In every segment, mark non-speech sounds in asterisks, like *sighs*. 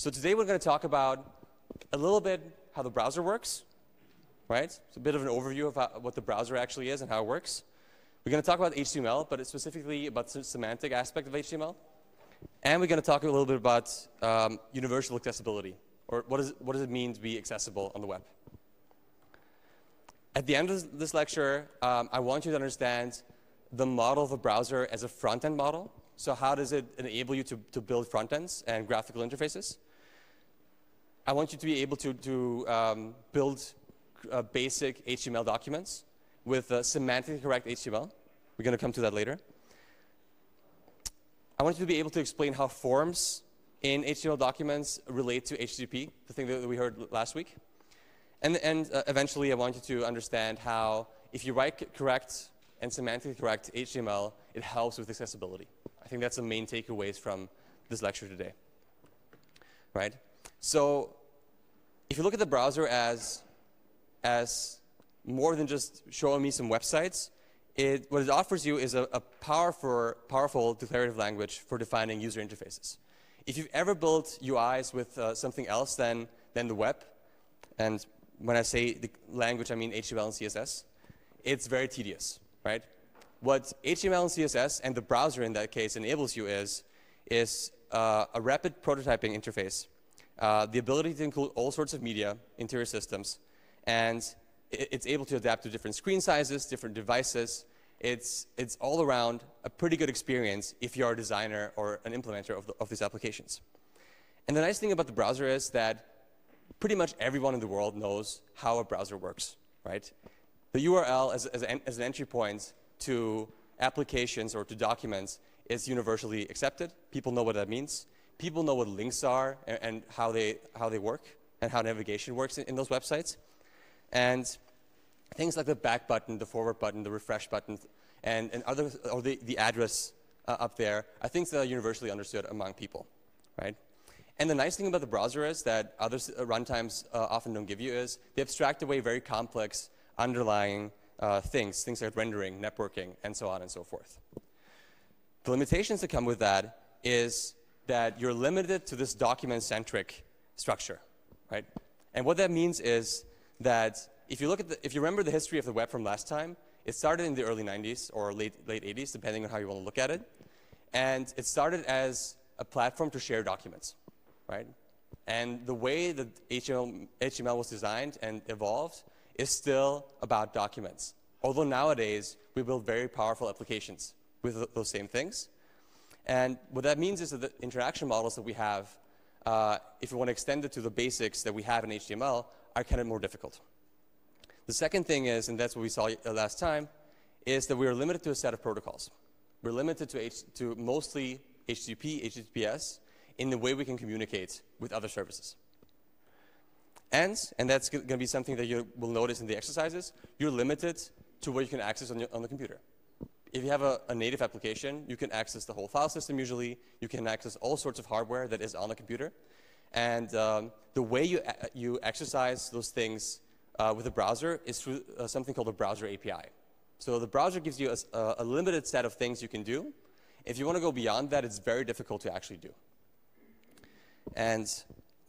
So today we're going to talk about a little bit how the browser works, right? It's a bit of an overview of how, what the browser actually is and how it works. We're going to talk about HTML, but it's specifically about the semantic aspect of HTML. And we're going to talk a little bit about um, universal accessibility, or what, is, what does it mean to be accessible on the web. At the end of this lecture, um, I want you to understand the model of a browser as a front-end model. So how does it enable you to, to build front ends and graphical interfaces? I want you to be able to, to um, build uh, basic HTML documents with uh, semantically correct HTML. We're going to come to that later. I want you to be able to explain how forms in HTML documents relate to HTTP, the thing that we heard last week. And, and uh, eventually, I want you to understand how if you write correct and semantically correct HTML, it helps with accessibility. I think that's the main takeaways from this lecture today. Right? So if you look at the browser as, as more than just showing me some websites, it, what it offers you is a, a powerful, powerful declarative language for defining user interfaces. If you've ever built UIs with uh, something else than, than the web, and when I say the language, I mean HTML and CSS, it's very tedious, right? What HTML and CSS and the browser in that case enables you is, is uh, a rapid prototyping interface uh, the ability to include all sorts of media into your systems, and it's able to adapt to different screen sizes, different devices. It's, it's all around a pretty good experience if you're a designer or an implementer of, the, of these applications. And the nice thing about the browser is that pretty much everyone in the world knows how a browser works, right? The URL as, as, as an entry point to applications or to documents is universally accepted. People know what that means people know what links are and, and, how, they, how they work and how navigation works in, in, those websites. And things like the back button, the forward button, the refresh button, and, and other, or the, the address uh, up there are things that are universally understood among people, right? And the nice thing about the browser is that other uh, runtimes uh, often don't give you is they abstract away very complex underlying uh, things, things like rendering, networking, and so on and so forth. The limitations that come with that is that you're limited to this document-centric structure, right? And what that means is that if you look at the, if you remember the history of the web from last time, it started in the early 90s or late, late 80s, depending on how you want to look at it. And it started as a platform to share documents, right? And the way that HTML, HTML was designed and evolved is still about documents. Although nowadays, we build very powerful applications with those same things. And what that means is that the interaction models that we have, uh, if we want to extend it to the basics that we have in HTML, are kind of more difficult. The second thing is, and that's what we saw uh, last time, is that we are limited to a set of protocols. We're limited to, H to mostly HTTP, HTTPS, in the way we can communicate with other services. And, and that's going to be something that you will notice in the exercises, you're limited to what you can access on, your, on the computer if you have a, a, native application, you can access the whole file system usually. You can access all sorts of hardware that is on the computer. And um, the way you, you exercise those things uh, with a browser is through uh, something called a browser API. So the browser gives you a, a, limited set of things you can do. If you want to go beyond that, it's very difficult to actually do. And,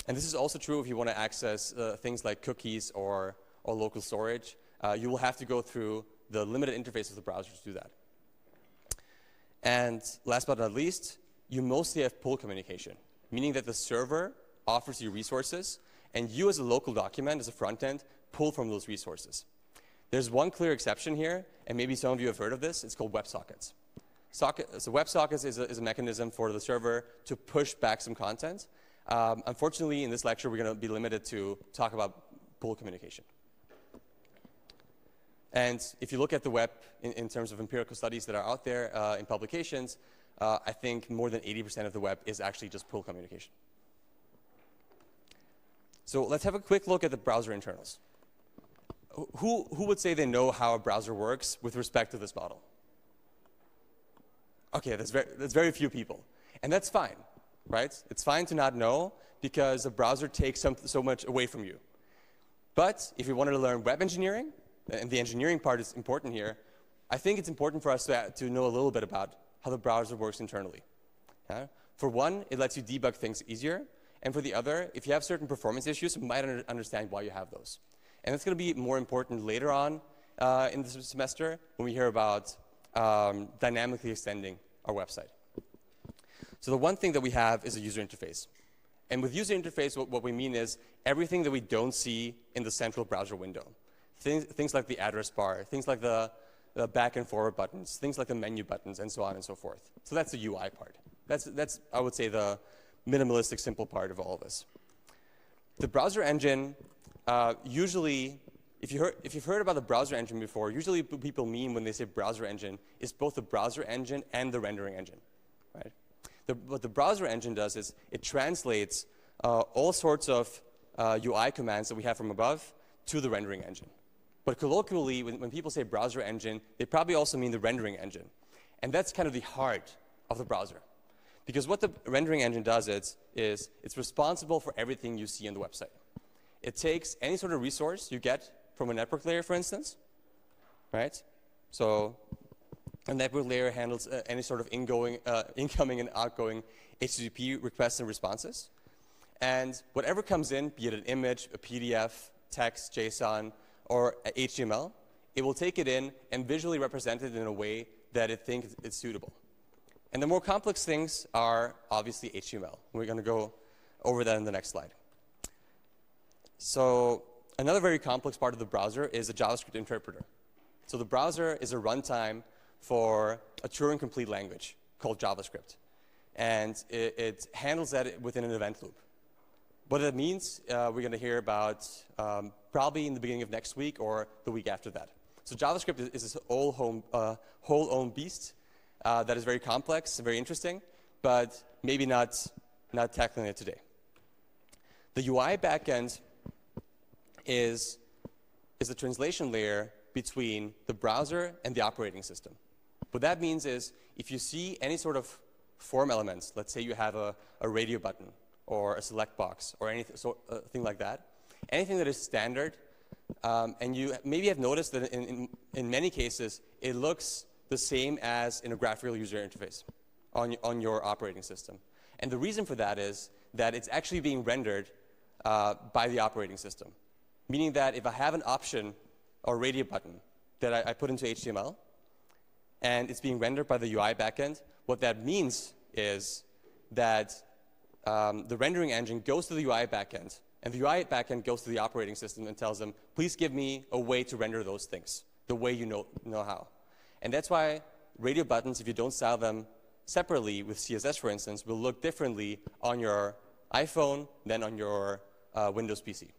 and this is also true if you want to access uh, things like cookies or, or local storage. Uh, you will have to go through the limited interface of the browser to do that. And last but not least, you mostly have pull communication, meaning that the server offers you resources, and you as a local document, as a front end, pull from those resources. There's one clear exception here, and maybe some of you have heard of this. It's called WebSockets. Socket, so WebSockets is a, is a mechanism for the server to push back some content. Um, unfortunately, in this lecture, we're going to be limited to talk about pull communication. And if you look at the web in, in terms of empirical studies that are out there uh, in publications, uh, I think more than 80% of the web is actually just pull communication. So let's have a quick look at the browser internals. Who, who would say they know how a browser works with respect to this model? Okay, that's very, that's very few people. And that's fine, right? It's fine to not know because the browser takes some, so much away from you. But if you wanted to learn web engineering, and the engineering part is important here, I think it's important for us to, to know a little bit about how the browser works internally. Yeah? For one, it lets you debug things easier, And for the other, if you have certain performance issues, you might under understand why you have those. And that's going to be more important later on uh, in the semester when we hear about um, dynamically extending our website. So the one thing that we have is a user interface. And with user interface, what, what we mean is everything that we don't see in the central browser window. Things, things like the address bar, things like the, the back and forward buttons, things like the menu buttons, and so on and so forth. So that's the UI part. That's, that's I would say, the minimalistic, simple part of all of this. The browser engine, uh, usually, if, you heard, if you've heard about the browser engine before, usually people mean when they say browser engine is both the browser engine and the rendering engine, right? The, what the browser engine does is it translates uh, all sorts of uh, UI commands that we have from above to the rendering engine. But colloquially, when, when, people say browser engine, they probably also mean the rendering engine. And that's kind of the heart of the browser. Because what the rendering engine does is, is it's responsible for everything you see on the website. It takes any sort of resource you get from a network layer, for instance, right? So a network layer handles uh, any sort of ingoing, uh, incoming and outgoing HTTP requests and responses. And whatever comes in, be it an image, a PDF, text, JSON, or HTML, it will take it in and visually represent it in a way that it thinks it's suitable. And the more complex things are obviously HTML. We're going to go over that in the next slide. So another very complex part of the browser is a JavaScript interpreter. So the browser is a runtime for a Turing complete language called JavaScript. And it, it handles that within an event loop. What that means, uh, we're going to hear about um, probably in the beginning of next week or the week after that. So JavaScript is, is this whole, home, uh, whole own beast uh, that is very complex, very interesting, but maybe not, not tackling it today. The UI backend is, is the translation layer between the browser and the operating system. What that means is if you see any sort of form elements, let's say you have a, a radio button or a select box or anything so, uh, thing like that, anything that is standard, um, and you maybe have noticed that in, in, in, many cases it looks the same as in a graphical user interface on, on your operating system. And the reason for that is that it's actually being rendered uh, by the operating system. Meaning that if I have an option or radio button that I, I put into HTML, and it's being rendered by the UI backend. What that means is that um, the rendering engine goes to the UI backend, and the UI backend goes to the operating system and tells them, please give me a way to render those things the way you know, know how. And that's why radio buttons, if you don't style them separately with CSS, for instance, will look differently on your iPhone than on your uh, Windows PC.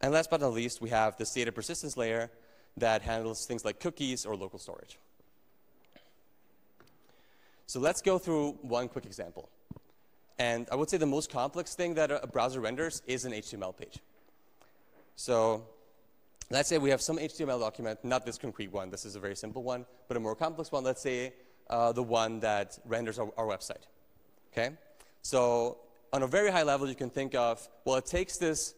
And last but not least, we have the data persistence layer, that handles things like cookies or local storage. So let's go through one quick example. And I would say the most complex thing that a browser renders is an HTML page. So let's say we have some HTML document, not this concrete one, this is a very simple one, but a more complex one, let's say uh, the one that renders our, our website. Okay? So on a very high level, you can think of, well, it takes this,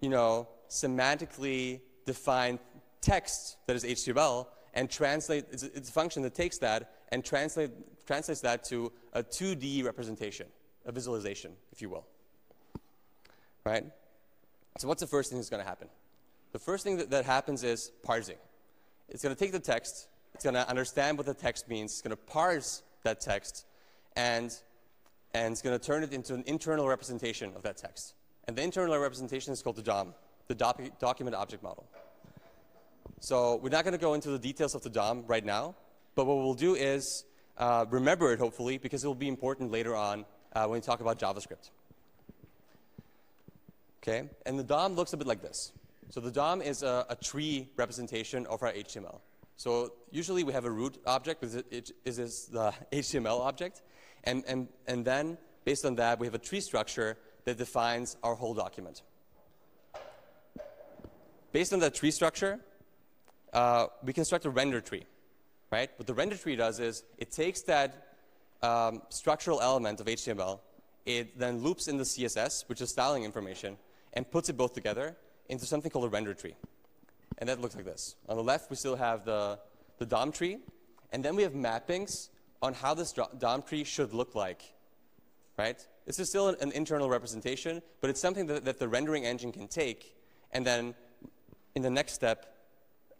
you know, semantically defined text that is HTML and translate, it's, it's a function that takes that and translate, translates that to a 2D representation, a visualization, if you will. Right? So what's the first thing that's going to happen? The first thing that, that happens is parsing. It's going to take the text, it's going to understand what the text means, it's going to parse that text, and, and it's going to turn it into an internal representation of that text. And the internal representation is called the DOM, the doc document object model. So we're not going to go into the details of the DOM right now, but what we'll do is uh, remember it, hopefully, because it will be important later on uh, when we talk about JavaScript. Okay, and the DOM looks a bit like this. So the DOM is a, a tree representation of our HTML. So usually we have a root object, which is, is the *laughs* HTML object, and, and, and then based on that we have a tree structure that defines our whole document. Based on that tree structure, uh, we construct a render tree, right? What the render tree does is it takes that um, structural element of HTML, it then loops in the CSS, which is styling information, and puts it both together into something called a render tree. And that looks like this. On the left, we still have the, the DOM tree, and then we have mappings on how this DOM tree should look like, right? This is still an, an internal representation, but it's something that, that, the rendering engine can take, and then in the next step,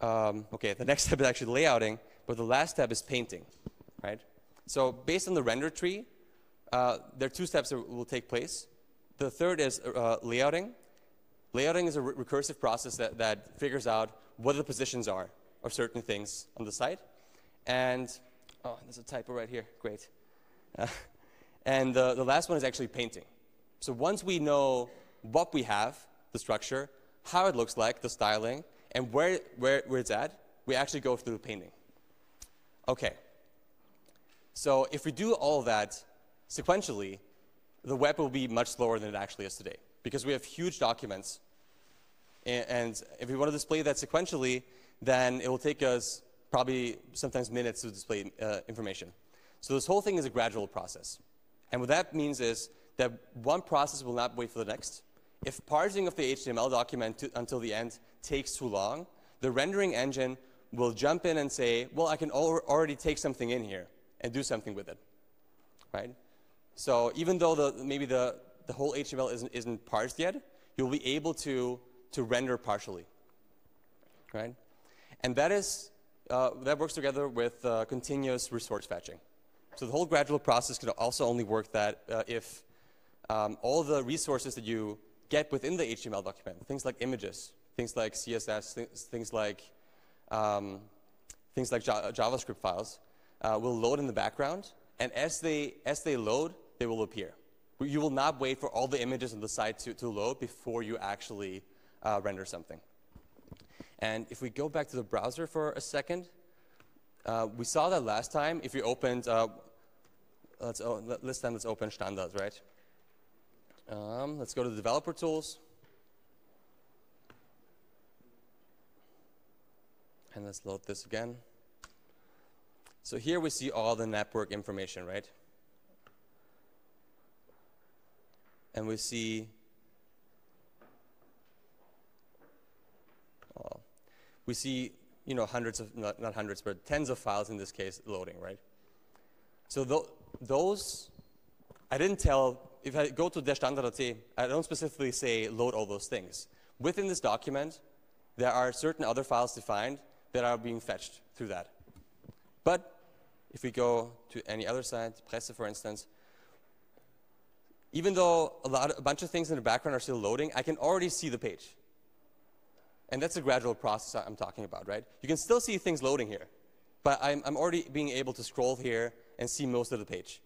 um, okay, the next *laughs* step is actually layouting, but the last step is painting, right? So based on the render tree, uh, there are two steps that will take place. The third is uh, layouting. Layouting is a re recursive process that, that figures out what the positions are of certain things on the site. And, oh, there's a typo right here, great. Uh, *laughs* and the, the last one is actually painting. So once we know what we have, the structure, how it looks like, the styling, and where, where, where it's at, we actually go through the painting. Okay. So if we do all that sequentially, the web will be much slower than it actually is today because we have huge documents. And if we want to display that sequentially, then it will take us probably sometimes minutes to display uh, information. So this whole thing is a gradual process. And what that means is that one process will not wait for the next. If parsing of the HTML document to, until the end takes too long, the rendering engine will jump in and say, well, I can al already take something in here and do something with it, right? So even though the, maybe the, the whole HTML isn't, isn't parsed yet, you'll be able to, to render partially, right? And that, is, uh, that works together with uh, continuous resource fetching. So the whole gradual process can also only work that uh, if um, all the resources that you get within the HTML document, things like images, things like CSS, th things like um, things like JavaScript files, uh, will load in the background, and as they as they load, they will appear. You will not wait for all the images on the site to, to load before you actually uh, render something. And if we go back to the browser for a second, uh, we saw that last time. If we opened, uh, let's oh, this time let's open standards, right? Um, let's go to the developer tools. And let's load this again. So here we see all the network information, right? And we see well, we see you know hundreds of not, not, hundreds but tens of files in this case loading, right? So th those I didn't tell if I go to der Standard.at, I don't specifically say load all those things. Within this document, there are certain other files defined that are being fetched through that. But if we go to any other site, Presse for instance, even though a, lot, a bunch of things in the background are still loading, I can already see the page. And that's a gradual process I'm talking about, right? You can still see things loading here, but I'm, I'm already being able to scroll here and see most of the page.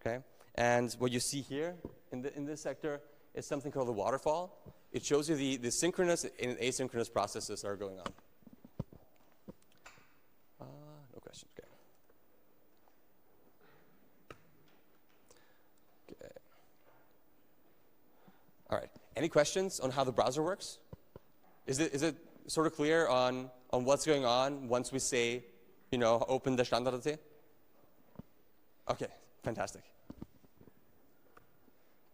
Okay? And what you see here in, the, in this sector is something called the waterfall. It shows you the, the synchronous and asynchronous processes that are going on. Uh, no questions, okay. All right, any questions on how the browser works? Is it, is it sort of clear on, on what's going on once we say, you know, open the standard? Okay, fantastic.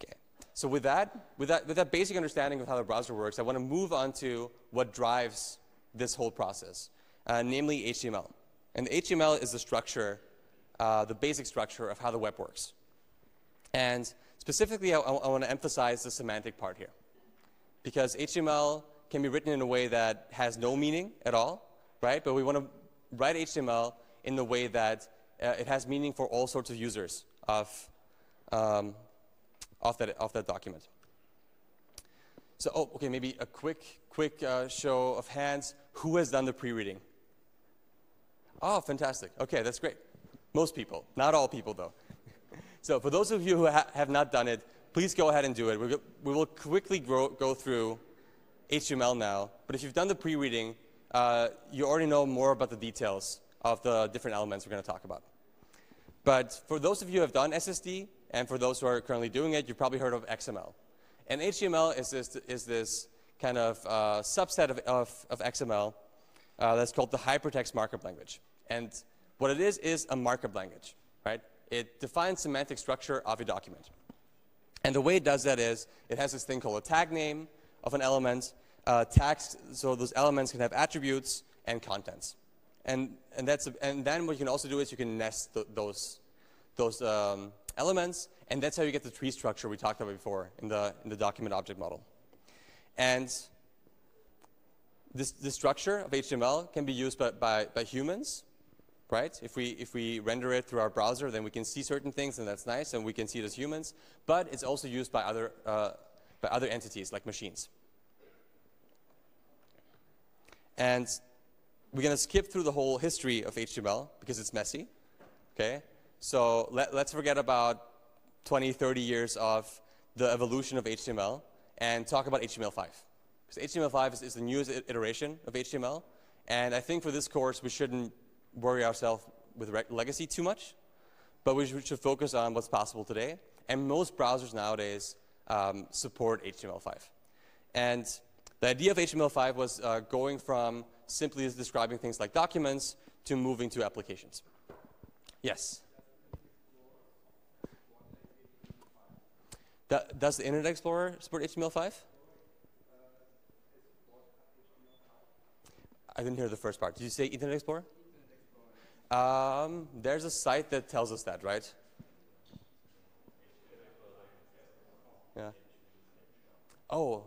Okay. So with that, with that, with that basic understanding of how the browser works, I want to move on to what drives this whole process, uh, namely HTML. And HTML is the structure, uh, the basic structure of how the web works. And specifically, I, I want to emphasize the semantic part here. Because HTML can be written in a way that has no meaning at all, right? But we want to write HTML in the way that uh, it has meaning for all sorts of users of, um, of that, of that document. So, oh, okay, maybe a quick, quick uh, show of hands. Who has done the pre-reading? Oh, fantastic. Okay, that's great. Most people, not all people though. So for those of you who ha have not done it, please go ahead and do it. we we will quickly grow, go through HTML now, but if you've done the pre-reading, uh, you already know more about the details of the different elements we're going to talk about. But for those of you who have done SSD, and for those who are currently doing it, you've probably heard of XML. And HTML is this, is this kind of uh, subset of, of, of XML uh, that's called the hypertext markup language. And what it is is a markup language, right? It defines semantic structure of a document. And the way it does that is it has this thing called a tag name of an element, uh, tags, so those elements can have attributes and contents. And, and, that's a, and then what you can also do is you can nest th those, those um, elements, and that's how you get the tree structure we talked about before in the, in the document object model. And this, this structure of HTML can be used by, by, by humans, right? If we, if we render it through our browser, then we can see certain things, and that's nice, and we can see it as humans. But it's also used by other, uh, by other entities, like machines. And we're going to skip through the whole history of HTML because it's messy. Okay? So let, us forget about 20, 30 years of the evolution of HTML and talk about HTML5. Because HTML5 is, is the newest iteration of HTML. And I think for this course, we shouldn't worry ourselves with legacy too much, but we should focus on what's possible today. And most browsers nowadays um, support HTML5. And the idea of HTML5 was uh, going from simply describing things like documents to moving to applications. Yes? Does the Internet Explorer support HTML5? I didn't hear the first part. Did you say Internet Explorer? Um, there's a site that tells us that, right? Yeah. Oh,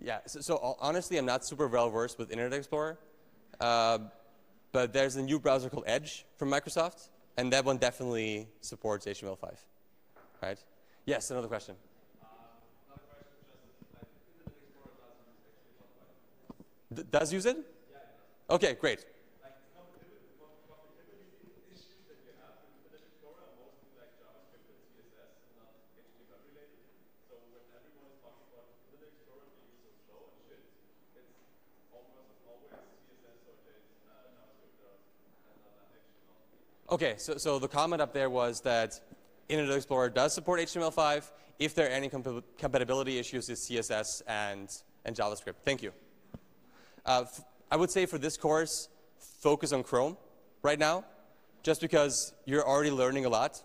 yeah. So, so honestly, I'm not super well versed with Internet Explorer, uh, but there's a new browser called Edge from Microsoft, and that one definitely supports HTML5, right? Yes, another question. does use it? Okay, great. Okay, so, so the comment up there was that Internet Explorer does support HTML5 if there are any comp compatibility issues with CSS and, and JavaScript. Thank you. Uh, I would say for this course, focus on Chrome right now, just because you're already learning a lot,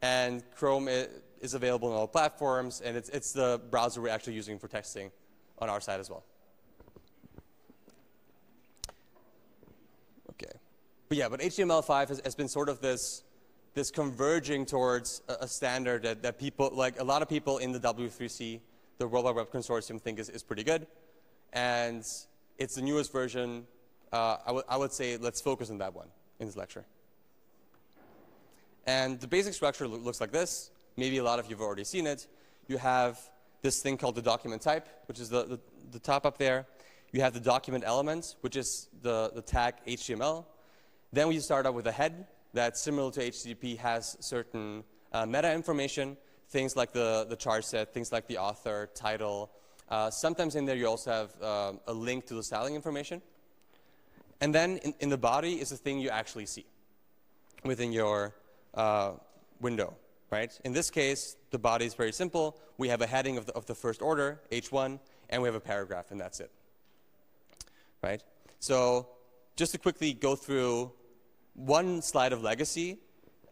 and Chrome is available on all platforms, and it's, it's the browser we're actually using for testing on our side as well. But yeah, but HTML5 has, has been sort of this, this converging towards a, a, standard that, that people, like a lot of people in the W3C, the World Wide Web Consortium, think is, is pretty good. And it's the newest version. Uh, I, I would say let's focus on that one in this lecture. And the basic structure lo looks like this. Maybe a lot of you have already seen it. You have this thing called the document type, which is the, the, the top up there. You have the document element, which is the, the tag HTML. Then we start out with a head that, similar to HTTP, has certain uh, meta information, things like the, the char set, things like the author, title. Uh, sometimes in there you also have uh, a link to the styling information. And then in, in, the body is the thing you actually see within your uh, window, right? In this case, the body is very simple. We have a heading of the, of the first order, H1, and we have a paragraph, and that's it, right? So just to quickly go through one slide of legacy.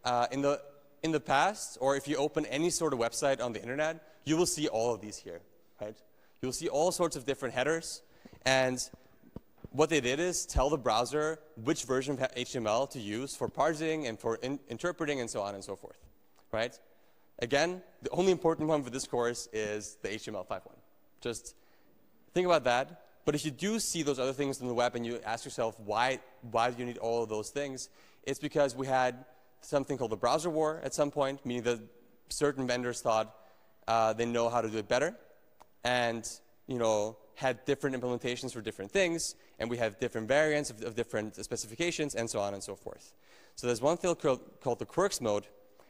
Uh, in, the, in the past, or if you open any sort of website on the internet, you will see all of these here, right? You'll see all sorts of different headers. And what they did is tell the browser which version of HTML to use for parsing and for in interpreting and so on and so forth, right? Again, the only important one for this course is the HTML5 one. Just think about that. But if you do see those other things on the web and you ask yourself, why, why do you need all of those things? It's because we had something called the browser war at some point, meaning that certain vendors thought uh, they know how to do it better and you know, had different implementations for different things, and we have different variants of, of different specifications, and so on and so forth. So there's one thing called, called the quirks mode,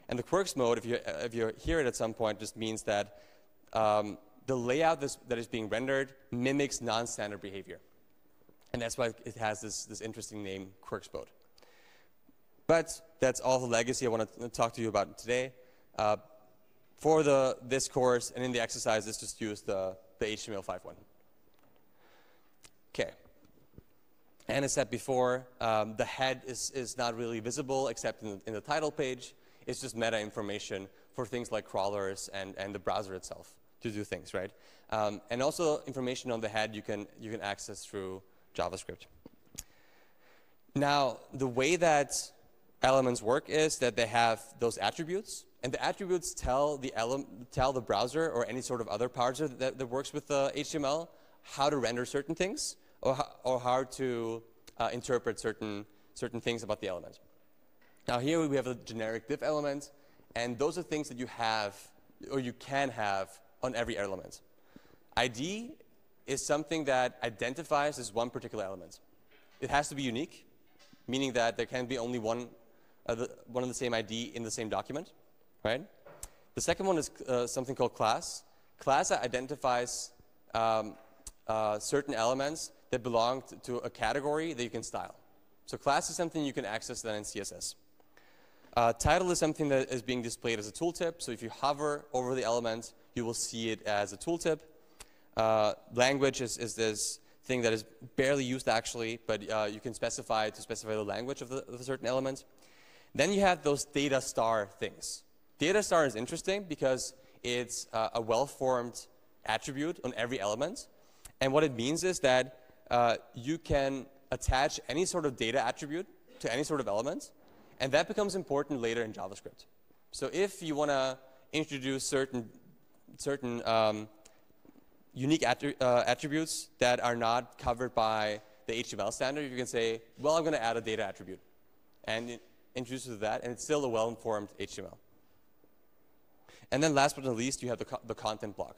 and the quirks mode, if you, if you hear it at some point, just means that um, the layout that is being rendered mimics non-standard behavior. And that's why it has this, this interesting name, Quirks mode. But that's all the legacy I want to talk to you about today. Uh, for the, this course and in the exercise, let's just use the, the HTML5 one. Okay. And as said before, um, the head is, is not really visible except in the, in the title page. It's just meta information for things like crawlers and, and the browser itself to do things, right? Um, and also information on the head you can, you can access through JavaScript. Now, the way that elements work is that they have those attributes. and the attributes tell the, tell the browser or any sort of other parser that, that works with the HTML how to render certain things or how, or how to uh, interpret certain, certain things about the element. Now here we have a generic div element, and those are things that you have or you can have on every element. ID is something that identifies as one particular element. It has to be unique, meaning that there can be only one, uh, the, one of the same ID in the same document, right? The second one is uh, something called class. Class identifies um, uh, certain elements that belong to a category that you can style. So class is something you can access then in CSS. Uh, title is something that is being displayed as a tooltip. So if you hover over the element, you will see it as a tooltip. Uh, language is, is, this thing that is barely used actually, but uh, you can specify to specify the language of, the, of a certain element. Then you have those data star things. Data star is interesting because it's uh, a well-formed attribute on every element. And what it means is that uh, you can attach any sort of data attribute to any sort of element, and that becomes important later in JavaScript. So if you want to introduce certain, certain um, unique attri uh, attributes that are not covered by the HTML standard, you can say, well, I'm going to add a data attribute and it to that, and it's still a well-informed HTML. And then last but not least, you have the, co the content block,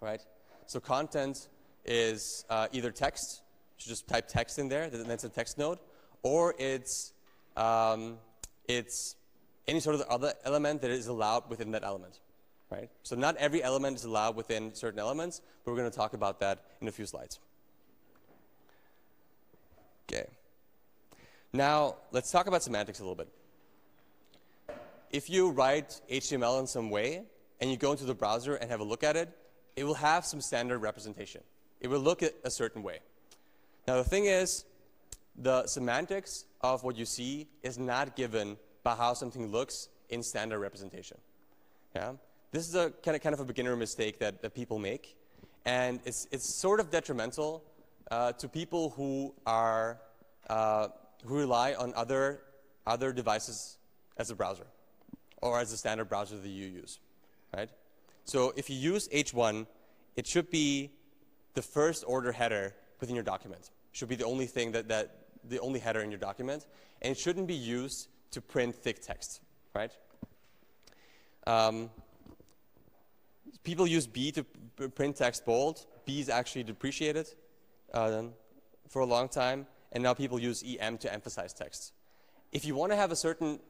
right? So content is uh, either text, you just type text in there, that's a text node, or it's, um, it's any sort of other element that is allowed within that element. Right? So not every element is allowed within certain elements, but we're going to talk about that in a few slides. Okay. Now, let's talk about semantics a little bit. If you write HTML in some way, and you go into the browser and have a look at it, it will have some standard representation. It will look a certain way. Now, the thing is, the semantics of what you see is not given by how something looks in standard representation. Yeah? This is a kind of, kind of a beginner mistake that, that people make. And it's, it's sort of detrimental uh, to people who, are, uh, who rely on other, other devices as a browser or as a standard browser that you use. Right? So if you use H1, it should be the first order header within your document. Should be the only thing that, that the only header in your document, and it shouldn't be used to print thick text, right? Um, people use B to print text bold. B is actually depreciated uh, for a long time, and now people use EM to emphasize text. If you want to have a certain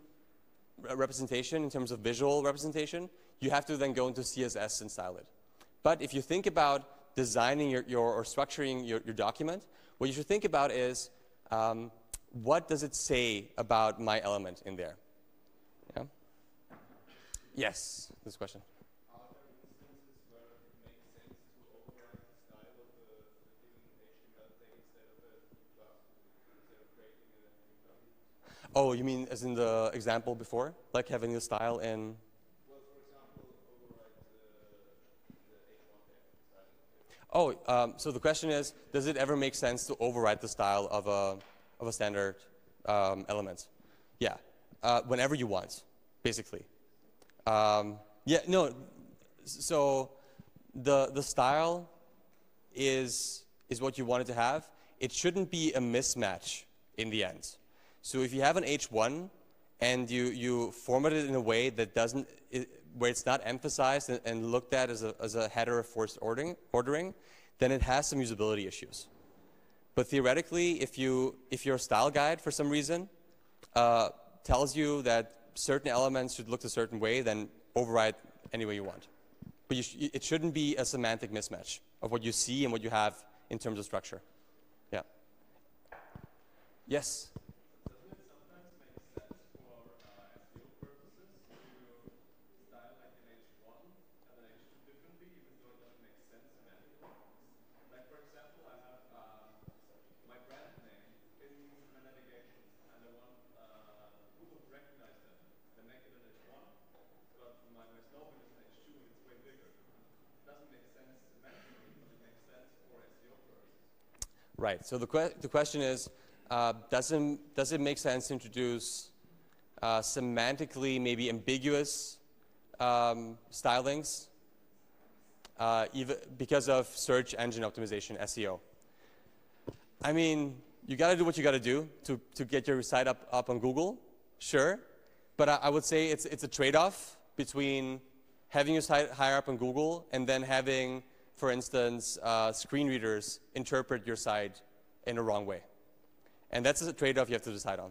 representation in terms of visual representation, you have to then go into CSS and style it. But if you think about designing your, your or structuring your, your, document, what you should think about is um, what does it say about my element in there? Yeah? Yes, this question. Oh, you mean as in the example before? Like having the style in Oh, um, so the question is, does it ever make sense to override the style of a, of a standard um, element? Yeah, uh, whenever you want, basically. Um, yeah, no, so the, the style is, is what you wanted to have. It shouldn't be a mismatch in the end. So if you have an H1 and you, you format it in a way that doesn't, it, where it's not emphasized and, and, looked at as a, as a header of forced ordering, ordering, then it has some usability issues. But theoretically, if, you, if your style guide, for some reason, uh, tells you that certain elements should look a certain way, then override any way you want. But you sh it shouldn't be a semantic mismatch of what you see and what you have in terms of structure. Yeah. Yes? Right. So the, que the question is, uh, does, it, does it make sense to introduce uh, semantically maybe ambiguous um, stylings, uh, even because of search engine optimization, SEO. I mean, you got to do what you got to do to to get your site up up on Google, sure, but I, I would say it's it's a trade-off between having your site higher up on Google and then having, for instance, uh, screen readers interpret your site in a wrong way. And that's a trade-off you have to decide on.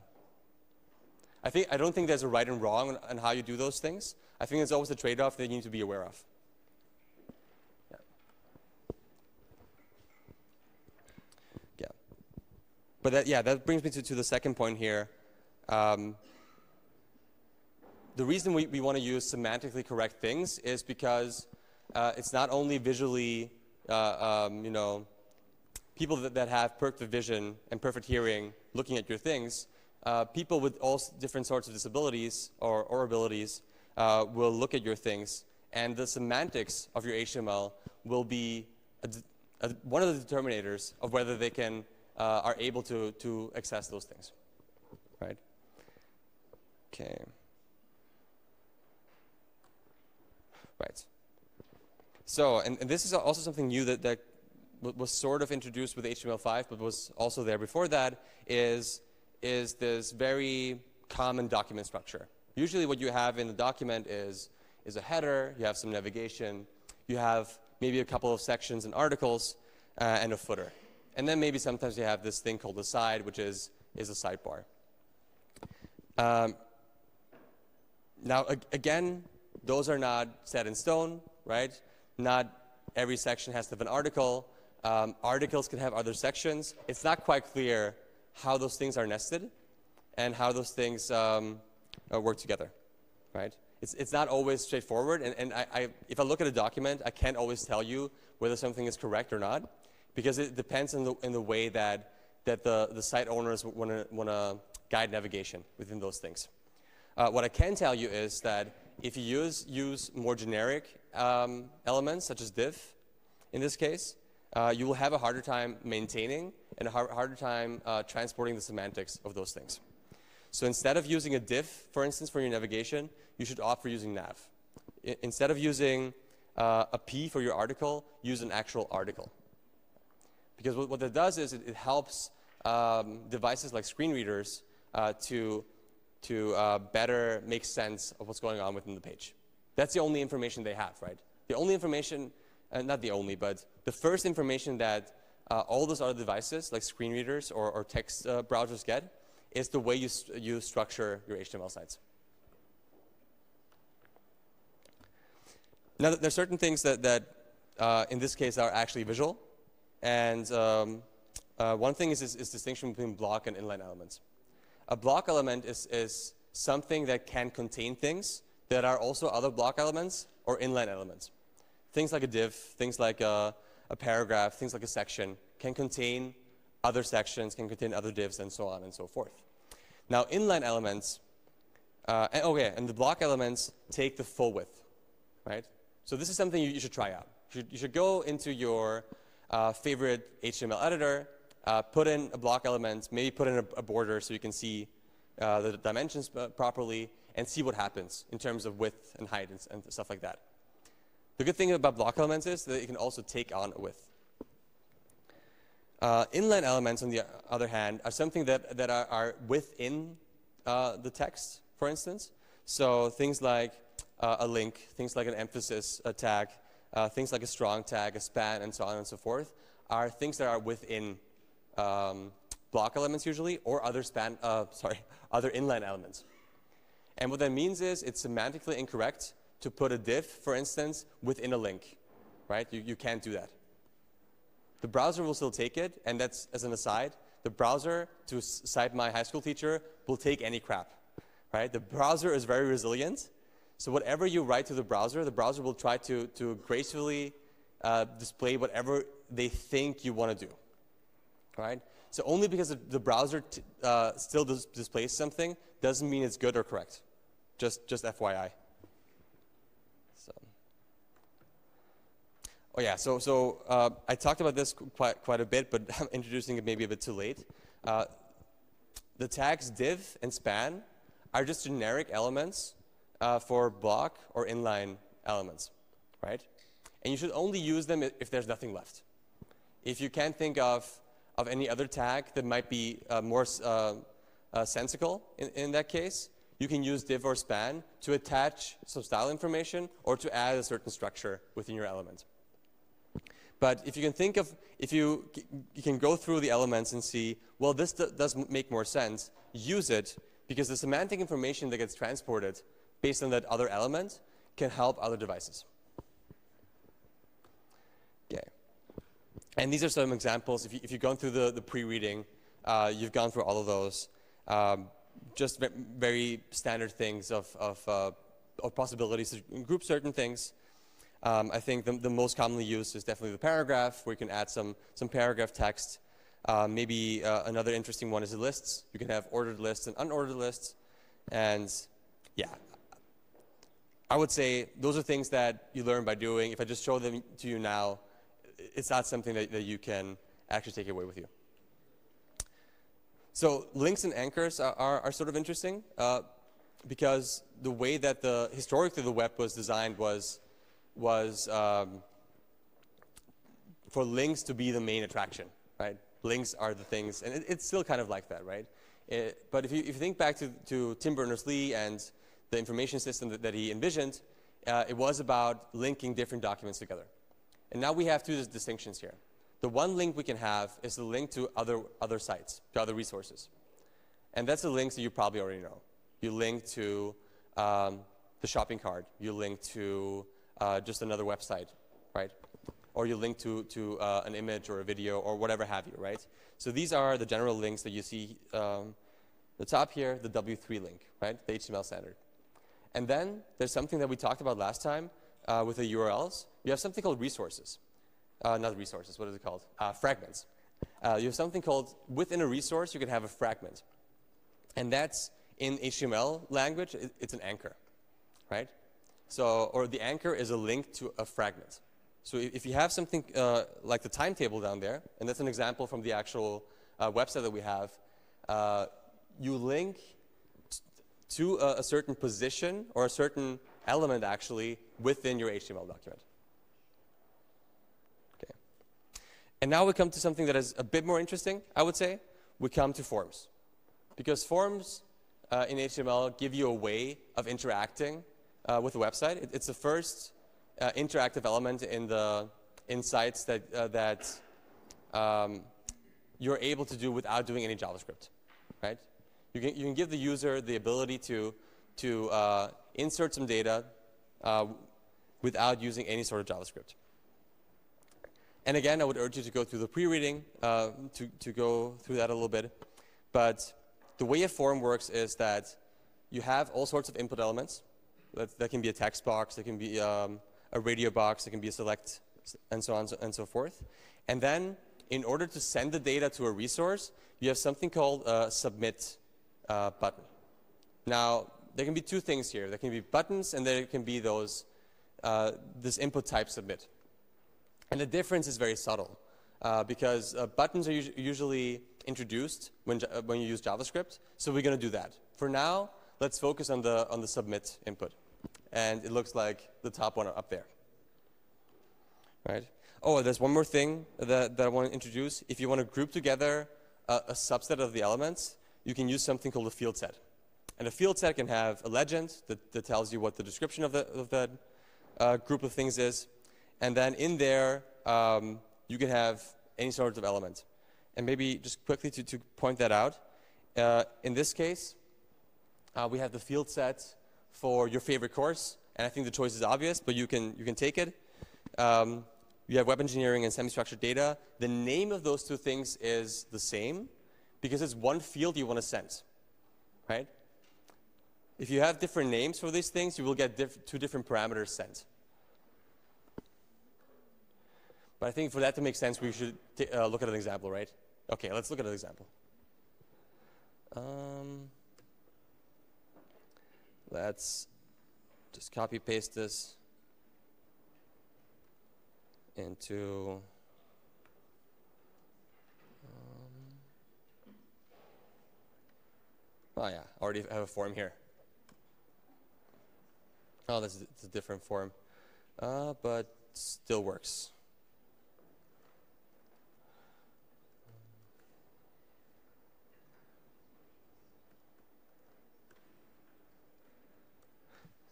I, think, I don't think there's a right and wrong on, how you do those things. I think there's always a trade-off that you need to be aware of. Yeah. yeah. But that, yeah, that brings me to, to the second point here. Um, the reason we, we want to use semantically correct things is because uh, it's not only visually, uh, um, you know, people that, that have perfect vision and perfect hearing looking at your things, uh, people with all different sorts of disabilities or, or abilities uh, will look at your things, and the semantics of your HTML will be a, a, one of the determinators of whether they can uh, are able to to access those things, right? Okay. Right. So, and, and this is also something new that, that was sort of introduced with HTML5, but was also there before that, is, is this very common document structure. Usually what you have in the document is, is a header, you have some navigation, you have maybe a couple of sections and articles, uh, and a footer. And then maybe sometimes you have this thing called the side, which is, is a sidebar. Um, now, again, those are not set in stone, right? Not every section has to have an article. Um, articles can have other sections. It's not quite clear how those things are nested and how those things um, uh, work together, right? It's, it's not always straightforward. And, and I, I, if I look at a document, I can't always tell you whether something is correct or not because it depends on the, in the way that, that the, the site owners want to guide navigation within those things. Uh, what I can tell you is that if you use, use more generic um, elements, such as div, in this case, uh, you will have a harder time maintaining and a har harder time uh, transporting the semantics of those things. So instead of using a div, for instance, for your navigation, you should opt for using nav. I instead of using uh, a P for your article, use an actual article. Because what, what that does is it, it helps um, devices like screen readers uh, to to uh, better make sense of what's going on within the page. That's the only information they have, right? The only information, uh, not the only, but the first information that uh, all those other devices, like screen readers or, or text uh, browsers, get is the way you, st you structure your HTML sites. Now, there are certain things that, that uh, in this case, are actually visual. And um, uh, one thing is, is, is distinction between block and inline elements. A block element is, is something that can contain things that are also other block elements or inline elements. Things like a div, things like a, a paragraph, things like a section can contain other sections, can contain other divs, and so on and so forth. Now, inline elements, uh, and, okay, and the block elements take the full width, right? So this is something you, you should try out. You should, you should go into your uh, favorite HTML editor, uh, put in a block element, maybe put in a, a border so you can see uh, the dimensions uh, properly, and see what happens in terms of width and height and, and, stuff like that. The good thing about block elements is that you can also take on a width. Uh, inline elements, on the other hand, are something that, that are, are within uh, the text, for instance. So things like uh, a link, things like an emphasis a tag, things like a strong tag, a span, and so on and so forth, are things that are within um, block elements usually, or other span, uh, sorry, *laughs* other inline elements. And what that means is it's semantically incorrect to put a div, for instance, within a link, right? You, you can't do that. The browser will still take it, and that's as an aside. The browser, to cite my high school teacher, will take any crap, right? The browser is very resilient. So whatever you write to the browser, the browser will try to, to gracefully uh, display whatever they think you want to do right? So only because the browser uh, still displays something doesn't mean it's good or correct. Just, just FYI. So. Oh yeah, so, so uh, I talked about this quite, quite a bit, but *laughs* I'm introducing it maybe a bit too late. Uh, the tags div and span are just generic elements uh, for block or inline elements, right? And you should only use them if there's nothing left. If you can't think of, of any other tag that might be uh, more uh, uh, sensical in, in that case, you can use div or span to attach some style information or to add a certain structure within your element. But if you can think of, if you, you can go through the elements and see, well, this does make more sense, use it, because the semantic information that gets transported based on that other element can help other devices. And these are some examples. If, you, have gone through the, the pre-reading, uh, you've gone through all of those. Um, just very standard things of, of, uh, of possibilities to group certain things um, I think the, the, most commonly used is definitely the paragraph, where you can add some, some paragraph text. Uh, maybe uh, another interesting one is the lists. You can have ordered lists and unordered lists. And yeah, I would say those are things that you learn by doing. If I just show them to you now, it's not something that, that you can actually take away with you. So links and anchors are, are, are sort of interesting uh, because the way that the historically the web was designed was was um, for links to be the main attraction, right? Links are the things, and it, it's still kind of like that, right? It, but if you, if you think back to, to Tim Berners-Lee and the information system that, that he envisioned, uh, it was about linking different documents together. And now we have two distinctions here. The one link we can have is the link to other, other sites, to other resources. And that's the links that you probably already know. You link to um, the shopping cart. You link to uh, just another website, right? Or you link to, to uh, an image or a video or whatever have you, right? So these are the general links that you see. Um, the top here, the W3 link, right? The HTML standard. And then there's something that we talked about last time uh, with the URLs. You have something called resources. Uh, not resources, what is it called? Uh, fragments. Uh, you have something called, within a resource, you can have a fragment. And that's, in HTML language, it, it's an anchor, right? So, or the anchor is a link to a fragment. So if you have something uh, like the timetable down there, and that's an example from the actual uh, website that we have, you link to a, a, certain position or a certain element actually within your HTML document. Okay. And now we come to something that is a bit more interesting, I would say. We come to forms. Because forms uh, in HTML give you a way of interacting uh, with the website. It, it's the first uh, interactive element in the insights that, uh, that um, you're able to do without doing any JavaScript, right? You can, you can give the user the ability to, to uh, insert some data uh, without using any sort of JavaScript. And again, I would urge you to go through the pre-reading uh, to, to go through that a little bit. But the way a form works is that you have all sorts of input elements. That, that can be a text box, that can be um, a radio box, that can be a select, and so on and so forth. And then, in order to send the data to a resource, you have something called a submit uh, button. Now, there can be two things here. There can be buttons, and there can be those uh, this input type submit. And the difference is very subtle uh, because uh, buttons are usually introduced when, when you use JavaScript. So we're going to do that. For now, let's focus on the, on the submit input and it looks like the top one up there. Right? Oh, there's one more thing that, that I want to introduce. If you want to group together a, a subset of the elements, you can use something called a field set. And a field set can have a legend that, that tells you what the description of, the, of that uh, group of things is. And then in there, um, you can have any sort of element. And maybe just quickly to, to point that out, uh, in this case, uh, we have the field set for your favorite course, and I think the choice is obvious, but you can, you can take it. Um, you have web engineering and semi-structured data. The name of those two things is the same because it's one field you want to send, right? If you have different names for these things, you will get diff two different parameters sent. But I think for that to make sense, we should uh, look at an example, right? Okay, let's look at an example. Um, Let's just copy paste this into um, oh yeah, already have a form here. Oh, that's a, a different form, uh, but still works.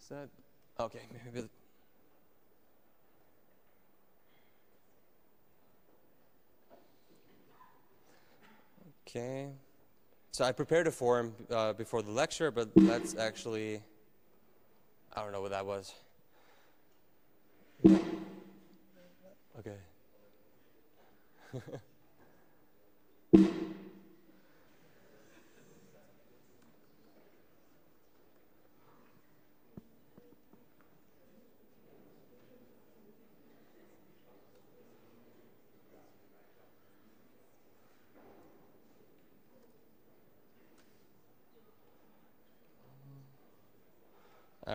Is that okay? *laughs* Maybe. Okay. So I prepared a form uh, before the lecture, but that's actually, I don't know what that was. Okay. *laughs*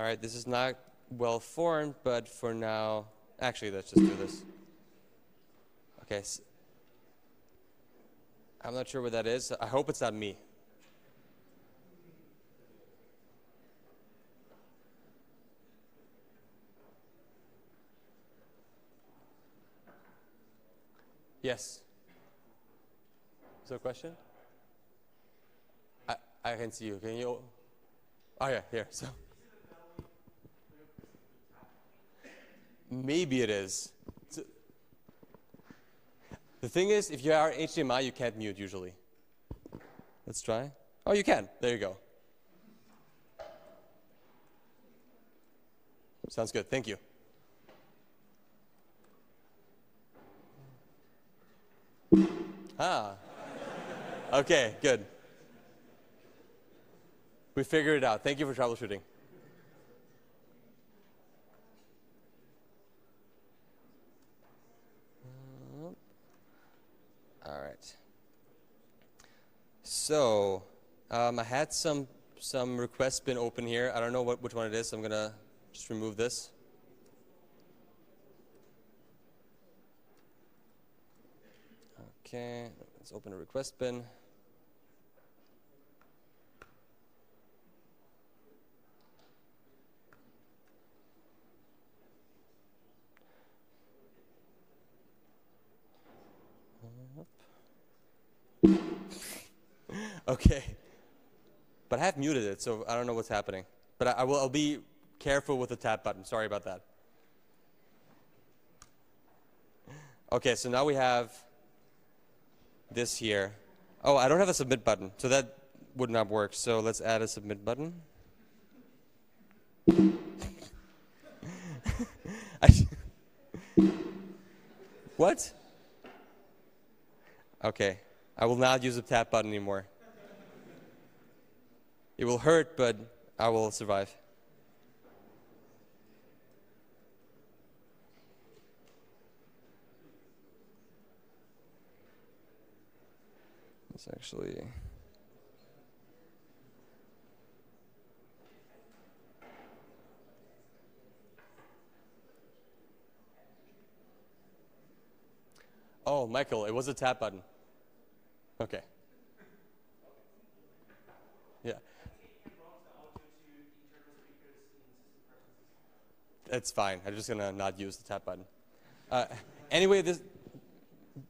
right, this is not well formed, but for now, actually, let's just do this. Okay. So I'm not sure what that is. I hope it's not me. Yes. Is there a question? I, I can see you. Can you? Oh, yeah, here. So. Maybe it is. The thing is, if you are HDMI, you can't mute usually. Let's try. Oh, you can. There you go. Sounds good. Thank you. Ah. Okay, good. We figured it out. Thank you for troubleshooting. All right. So um, I had some some requests been open here. I don't know what, which one it is. So I'm gonna just remove this. Okay, let's open a request bin. *laughs* Okay. But I have muted it, so I don't know what's happening. But I, I will I'll be careful with the tap button. Sorry about that. Okay, so now we have this here. Oh, I don't have a submit button, so that would not work. So let's add a submit button. *laughs* what? Okay, I will not use the tap button anymore. It will hurt, but I will survive. It's actually. Oh, Michael, it was a tap button. Okay. Yeah. It's fine. I'm just gonna not use the tap button. Uh, anyway, this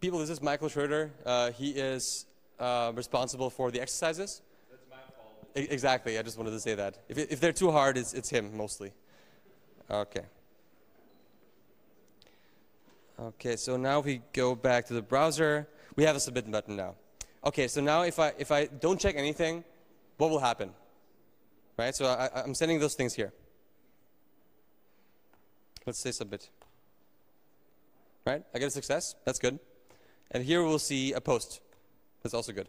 people. This is Michael Schroeder. Uh, he is uh, responsible for the exercises. That's my fault. I exactly. I just wanted to say that. If, if they're too hard, it's, it's him mostly. Okay. Okay. So now we go back to the browser. We have a submit button now. Okay. So now if I if I don't check anything, what will happen? Right. So I, I'm sending those things here. Let's say submit. Right? I get a success. That's good. And here we'll see a post. That's also good.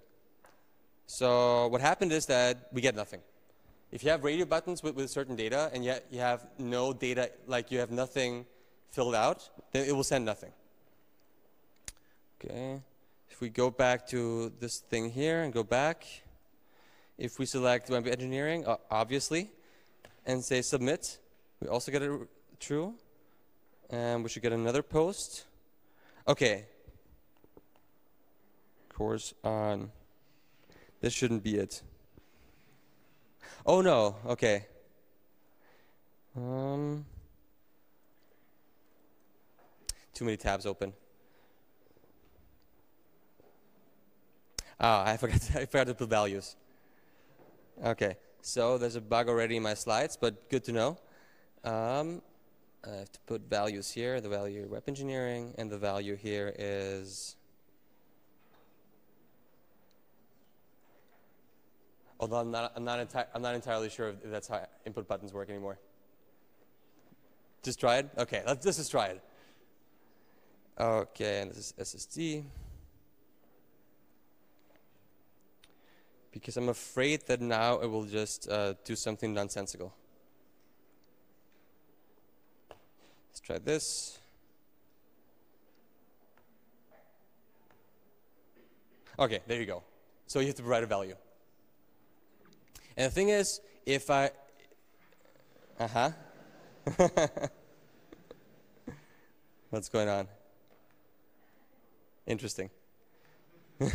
So what happened is that we get nothing. If you have radio buttons with, with certain data and yet you have no data, like you have nothing filled out, then it will send nothing. Okay. If we go back to this thing here and go back, if we select web engineering, obviously, and say submit, we also get a true. And we should get another post. Okay. Course on. This shouldn't be it. Oh no, okay. Um, too many tabs open. Ah, I forgot. To, *laughs* I forgot to put values. Okay, so there's a bug already in my slides, but good to know. Um, I have to put values here. The value web engineering, and the value here is. Although I'm not, I'm not, I'm not entirely sure if that's how input buttons work anymore. Just try it? Okay, let's, let's just try it. Okay, and this is SSD. Because I'm afraid that now it will just uh, do something nonsensical. Let's try this. Okay, there you go. So you have to provide a value. And the thing is, if I, uh huh. *laughs* What's going on? Interesting. *laughs*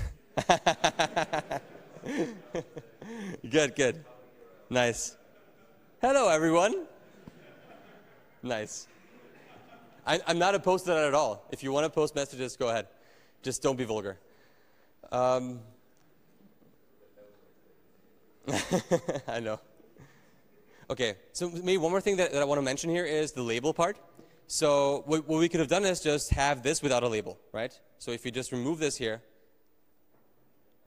good, good. Nice. Hello, everyone. Nice. I, am not opposed to that at all. If you want to post messages, go ahead. Just don't be vulgar. Um, *laughs* I know. Okay, so maybe one more thing that, that I want to mention here is the label part. So what, what we could have done is just have this without a label, right? So if you just remove this here,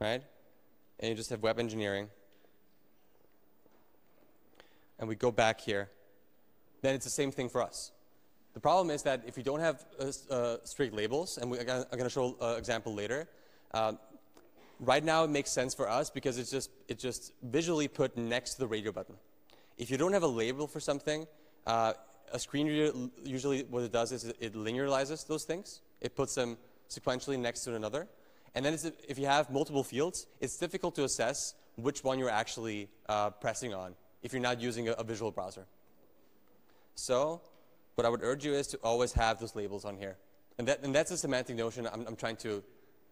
right, and you just have web engineering, and we go back here, then it's the same thing for us. The problem is that if you don't have uh, uh, strict labels, and we, I'm going to show an uh, example later, um, right now it makes sense for us because it's just, it's just visually put next to the radio button. If you don't have a label for something, uh, a screen reader usually what it does is it linearizes those things. It puts them sequentially next to another. And then if you have multiple fields, it's difficult to assess which one you're actually uh, pressing on if you're not using a, a, visual browser. So what I would urge you is to always have those labels on here. And, that, and that's a semantic notion I'm, I'm trying to,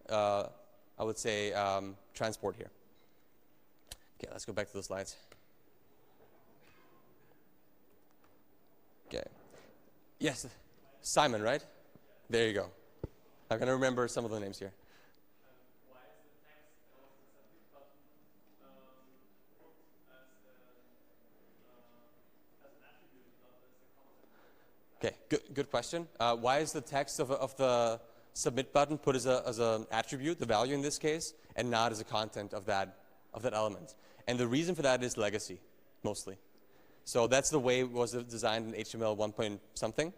uh, I would say, um, transport here. Okay, let's go back to the slides. Okay. Yes, Simon, right? There you go. I'm going to remember some of the names here. Okay, good, good question. Uh, why is the text of, of the submit button put as, a, as an attribute, the value in this case, and not as a content of that, of that element? And the reason for that is legacy, mostly. So that's the way it was designed in HTML 1 point something,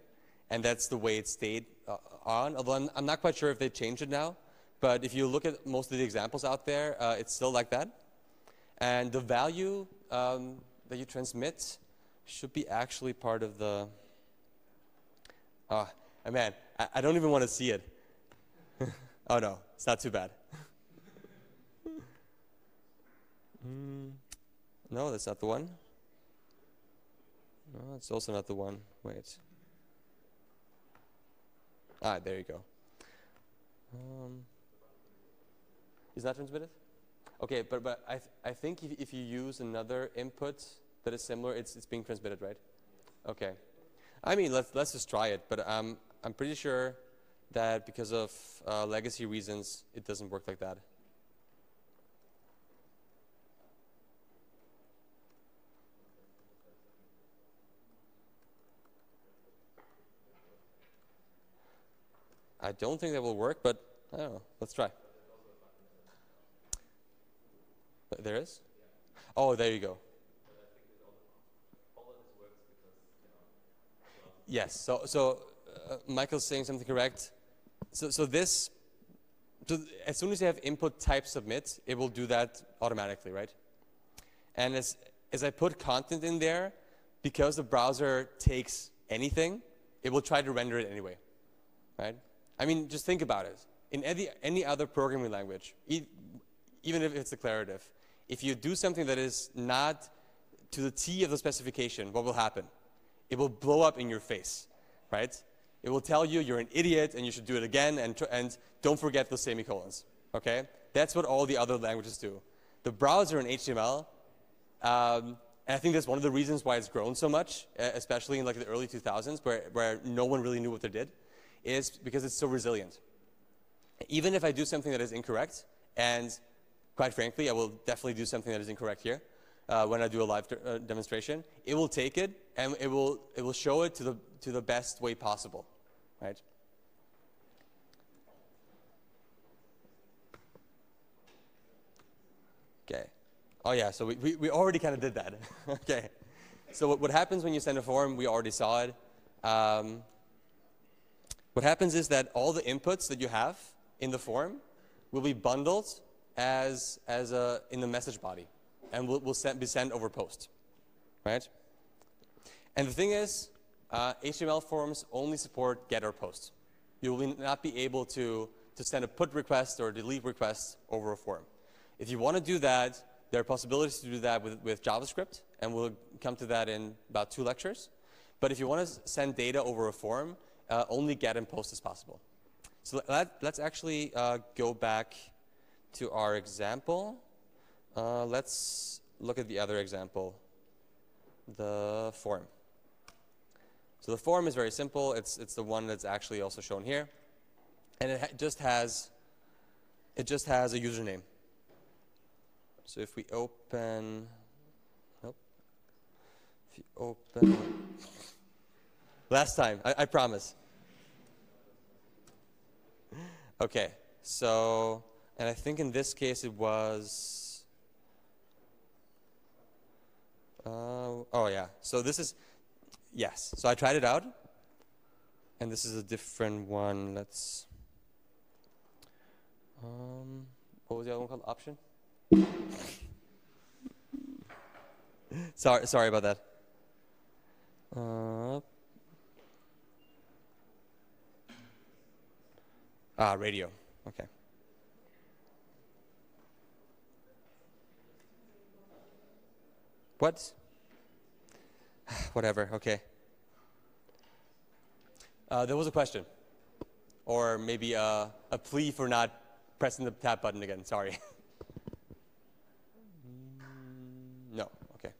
and that's the way it stayed uh, on. Although I'm, I'm, not quite sure if they changed it now, but if you look at most of the examples out there, uh, it's still like that. And the value um, that you transmit should be actually part of the. Oh, man, I, I don't even want to see it. *laughs* oh no, it's not too bad. mm, *laughs* no, that's not the one. No, it's also not the one. Wait. Ah, there you go. Um, is that transmitted? Okay, but, but I, th I think if, if you use another input that is similar, it's, it's being transmitted, right? Okay. I mean, let's, let's just try it, but um, I'm pretty sure that because of uh, legacy reasons, it doesn't work like that. I don't think that will work, but I don't know. Let's try. There is? Oh, there you go. Yes. So, so uh, Michael's saying something correct. So, so this, so as soon as you have input type submit, it will do that automatically, right? And as, as I put content in there, because the browser takes anything, it will try to render it anyway, right? I mean, just think about it. In any, any other programming language, e even if it's declarative, if you do something that is not to the T of the specification, what will happen? It will blow up in your face, right? It will tell you you're an idiot and you should do it again and, and don't forget the semicolons, okay? That's what all the other languages do. The browser in HTML, um, and I think that's one of the reasons why it's grown so much, especially in like the early 2000s, where, where no one really knew what they did, is because it's so resilient. Even if I do something that is incorrect, and quite frankly, I will definitely do something that is incorrect here uh, when I do a live uh, demonstration, it will take it and it will, it will show it to the, to the best way possible, right? Okay. Oh yeah, so we, we, we already kind of did that. *laughs* okay. So what, what happens when you send a form, we already saw it. Um, what happens is that all the inputs that you have in the form will be bundled as, as a, in the message body and will, will send, be sent over post, right? And the thing is, uh, HTML forms only support get or post. You will not be able to, to send a put request or delete request over a form. If you want to do that, there are possibilities to do that with, with JavaScript, and we'll come to that in about two lectures. But if you want to send data over a form, uh, only get and post is possible. So let, us actually uh, go back to our example. Uh, let's look at the other example, the form. So the form is very simple. It's, it's the one that's actually also shown here. And it ha just has it just has a username. So if we open, nope. If you open, last time, I, I promise. Okay, so, and I think in this case it was, uh, oh yeah, so this is, yes, so I tried it out, and this is a different one, let's, um, what was the other one called, option? *laughs* sorry, sorry about that. Uh, ah, radio. Okay. What? *sighs* Whatever. Okay. Uh, there was a question, or maybe a, a plea for not pressing the tap button again. Sorry. *laughs* No, okay.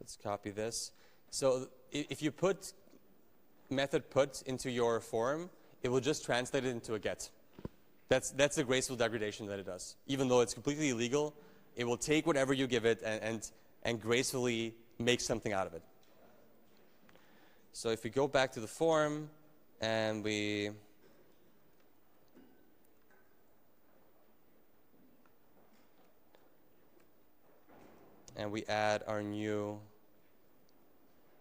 Let's copy this. So if you put method put into your form, it will just translate it into a get. That's, that's the graceful degradation that it does. Even though it's completely illegal, it will take whatever you give it and, and, and gracefully make something out of it. So if we go back to the form and we and we add our new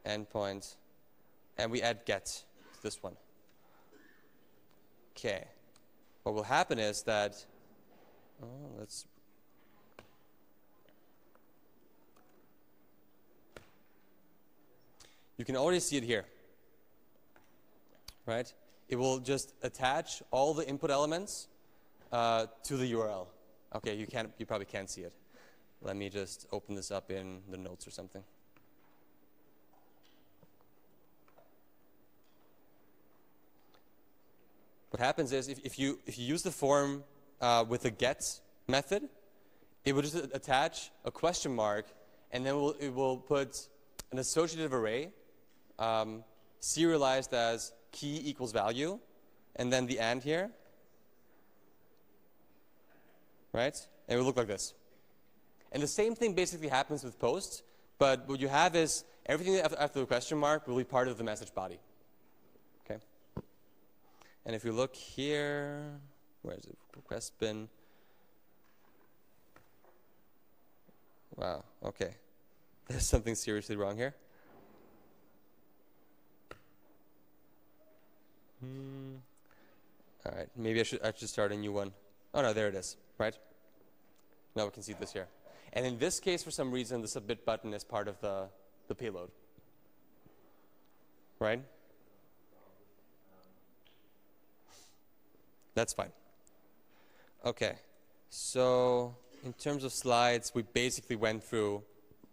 endpoint, and we add get to this one. Okay. What will happen is that, oh, let's you can already see it here, right? It will just attach all the input elements uh, to the URL. Okay, you can't, you probably can't see it. Let me just open this up in the notes or something. What happens is if, if, you, if you use the form uh, with a get method, it will just attach a question mark, and then we'll, it will put an associative array um, serialized as key equals value, and then the and here, right? And it will look like this. And the same thing basically happens with post, but what you have is everything after the question mark will be part of the message body. And if you look here, where's the request bin? Wow, okay. *laughs* There's something seriously wrong here. Hmm. All right, maybe I should, I should start a new one. Oh no, there it is, right? Now we can see this here. And in this case, for some reason, the submit button is part of the, the payload. Right? That's fine. Okay, so in terms of slides, we basically went through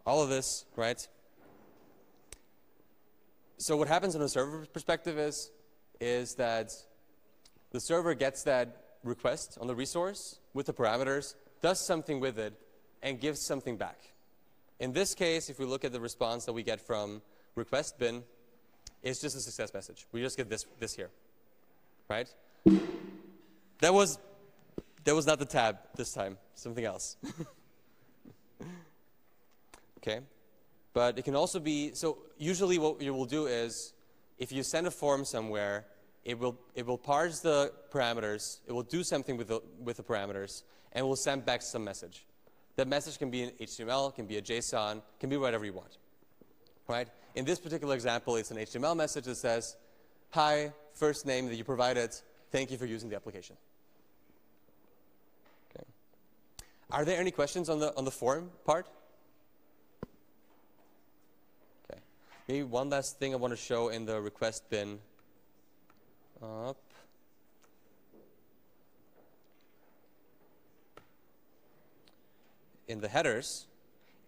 all of this, right? So what happens on a server perspective is, is that the server gets that request on the resource with the parameters, does something with it, and gives something back. In this case, if we look at the response that we get from request bin, it's just a success message. We just get this, this here, right? That was, that was not the tab this time, something else. *laughs* okay? But it can also be, so usually what you will do is, if you send a form somewhere, it will, it will parse the parameters, it will do something with the, with the parameters, and will send back some message. That message can be an HTML, can be a JSON, can be whatever you want. Right? In this particular example, it's an HTML message that says, Hi, first name that you provided, thank you for using the application. Okay. Are there any questions on the, on the form part? Okay. Maybe one last thing I want to show in the request bin. Up. in the headers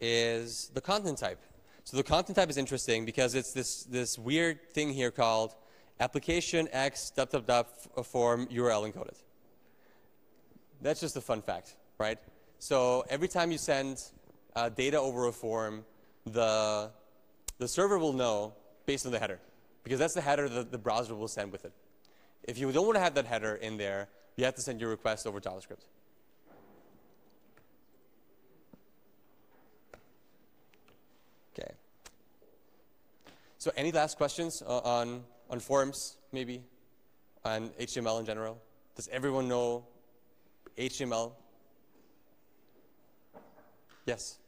is the content type. So the content type is interesting because it's this, this weird thing here called application x dot dot dot form URL encoded. That's just a fun fact, right? So every time you send uh, data over a form, the, the server will know based on the header because that's the header that the browser will send with it. If you don't want to have that header in there, you have to send your request over JavaScript. Okay. So any last questions uh, on, on forms, maybe, on HTML in general? Does everyone know HTML? Yes?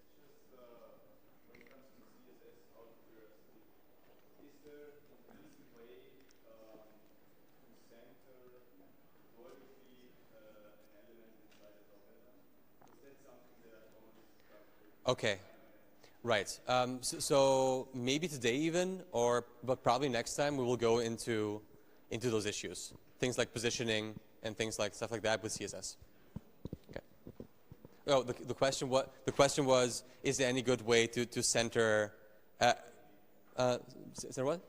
Okay. Right. Um, so, so, maybe today even, or but probably next time, we will go into into those issues, things like positioning and things like stuff like that with CSS. Oh, the, the question what the question was: Is there any good way to to center? Uh, uh, center what?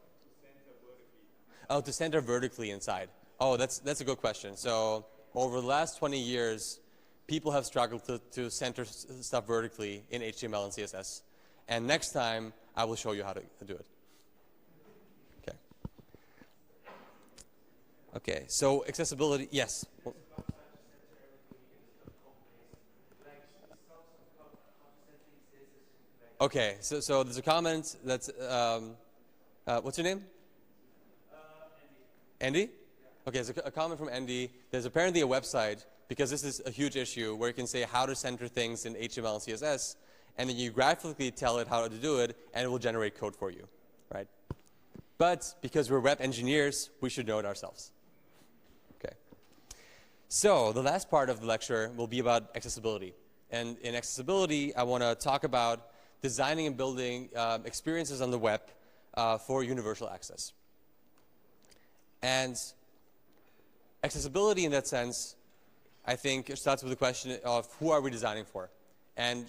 Oh, to center vertically inside. Oh, that's that's a good question. So over the last 20 years, people have struggled to, to center stuff vertically in HTML and CSS. And next time, I will show you how to, do it. Okay. Okay, so accessibility, yes. Okay, so, so there's a comment that's, um, uh, what's your name? Uh, Andy. Andy? Okay, there's a, a comment from Andy. There's apparently a website, because this is a huge issue, where you can say how to center things in HTML and CSS, and then you graphically tell it how to do it, and it will generate code for you, right? But because we're web engineers, we should know it ourselves. Okay. So the last part of the lecture will be about accessibility. And in accessibility, I want to talk about designing and building um, experiences on the web uh, for universal access. And accessibility in that sense, I think, starts with the question of who are we designing for? And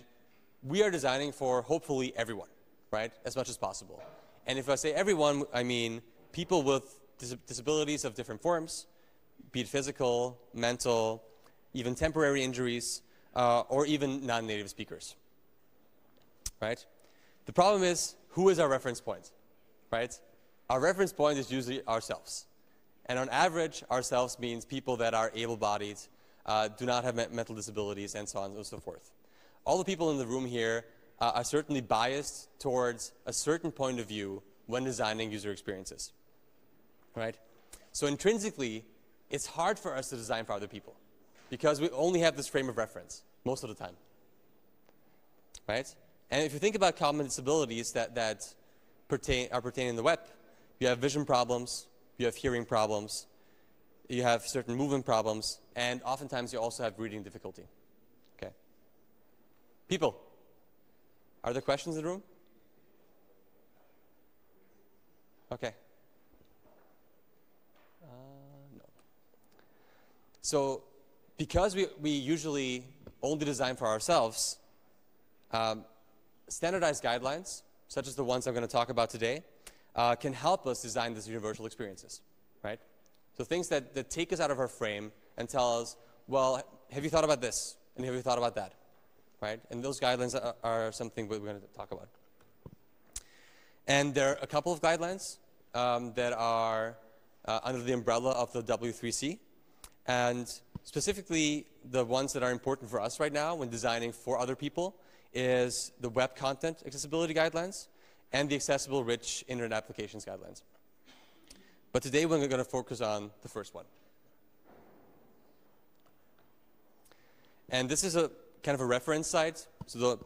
we are designing for hopefully everyone, right, as much as possible. And if I say everyone, I mean people with dis disabilities of different forms, be it physical, mental, even temporary injuries, uh, or even non-native speakers, right? The problem is, who is our reference point, right? Our reference point is usually ourselves. And on average, ourselves means people that are able-bodied, uh, do not have mental disabilities, and so on and so forth all the people in the room here uh, are certainly biased towards a certain point of view when designing user experiences, right? So intrinsically, it's hard for us to design for other people because we only have this frame of reference most of the time, right? And if you think about common disabilities that, that pertain, are pertaining in the web, you have vision problems, you have hearing problems, you have certain movement problems, and oftentimes you also have reading difficulty. Okay. People, are there questions in the room? Okay. Uh, no. So, because we, we usually only design for ourselves, um, standardized guidelines, such as the ones I'm going to talk about today, uh, can help us design these universal experiences, right? So things that, that take us out of our frame and tell us, well, have you thought about this? And have you thought about that? Right? And those guidelines are, are something we're going to talk about. And there are a couple of guidelines um, that are uh, under the umbrella of the W3C. And specifically, the ones that are important for us right now when designing for other people is the Web Content Accessibility Guidelines and the Accessible Rich Internet Applications Guidelines. But today we're going to focus on the first one. And this is a kind of a reference site. So the,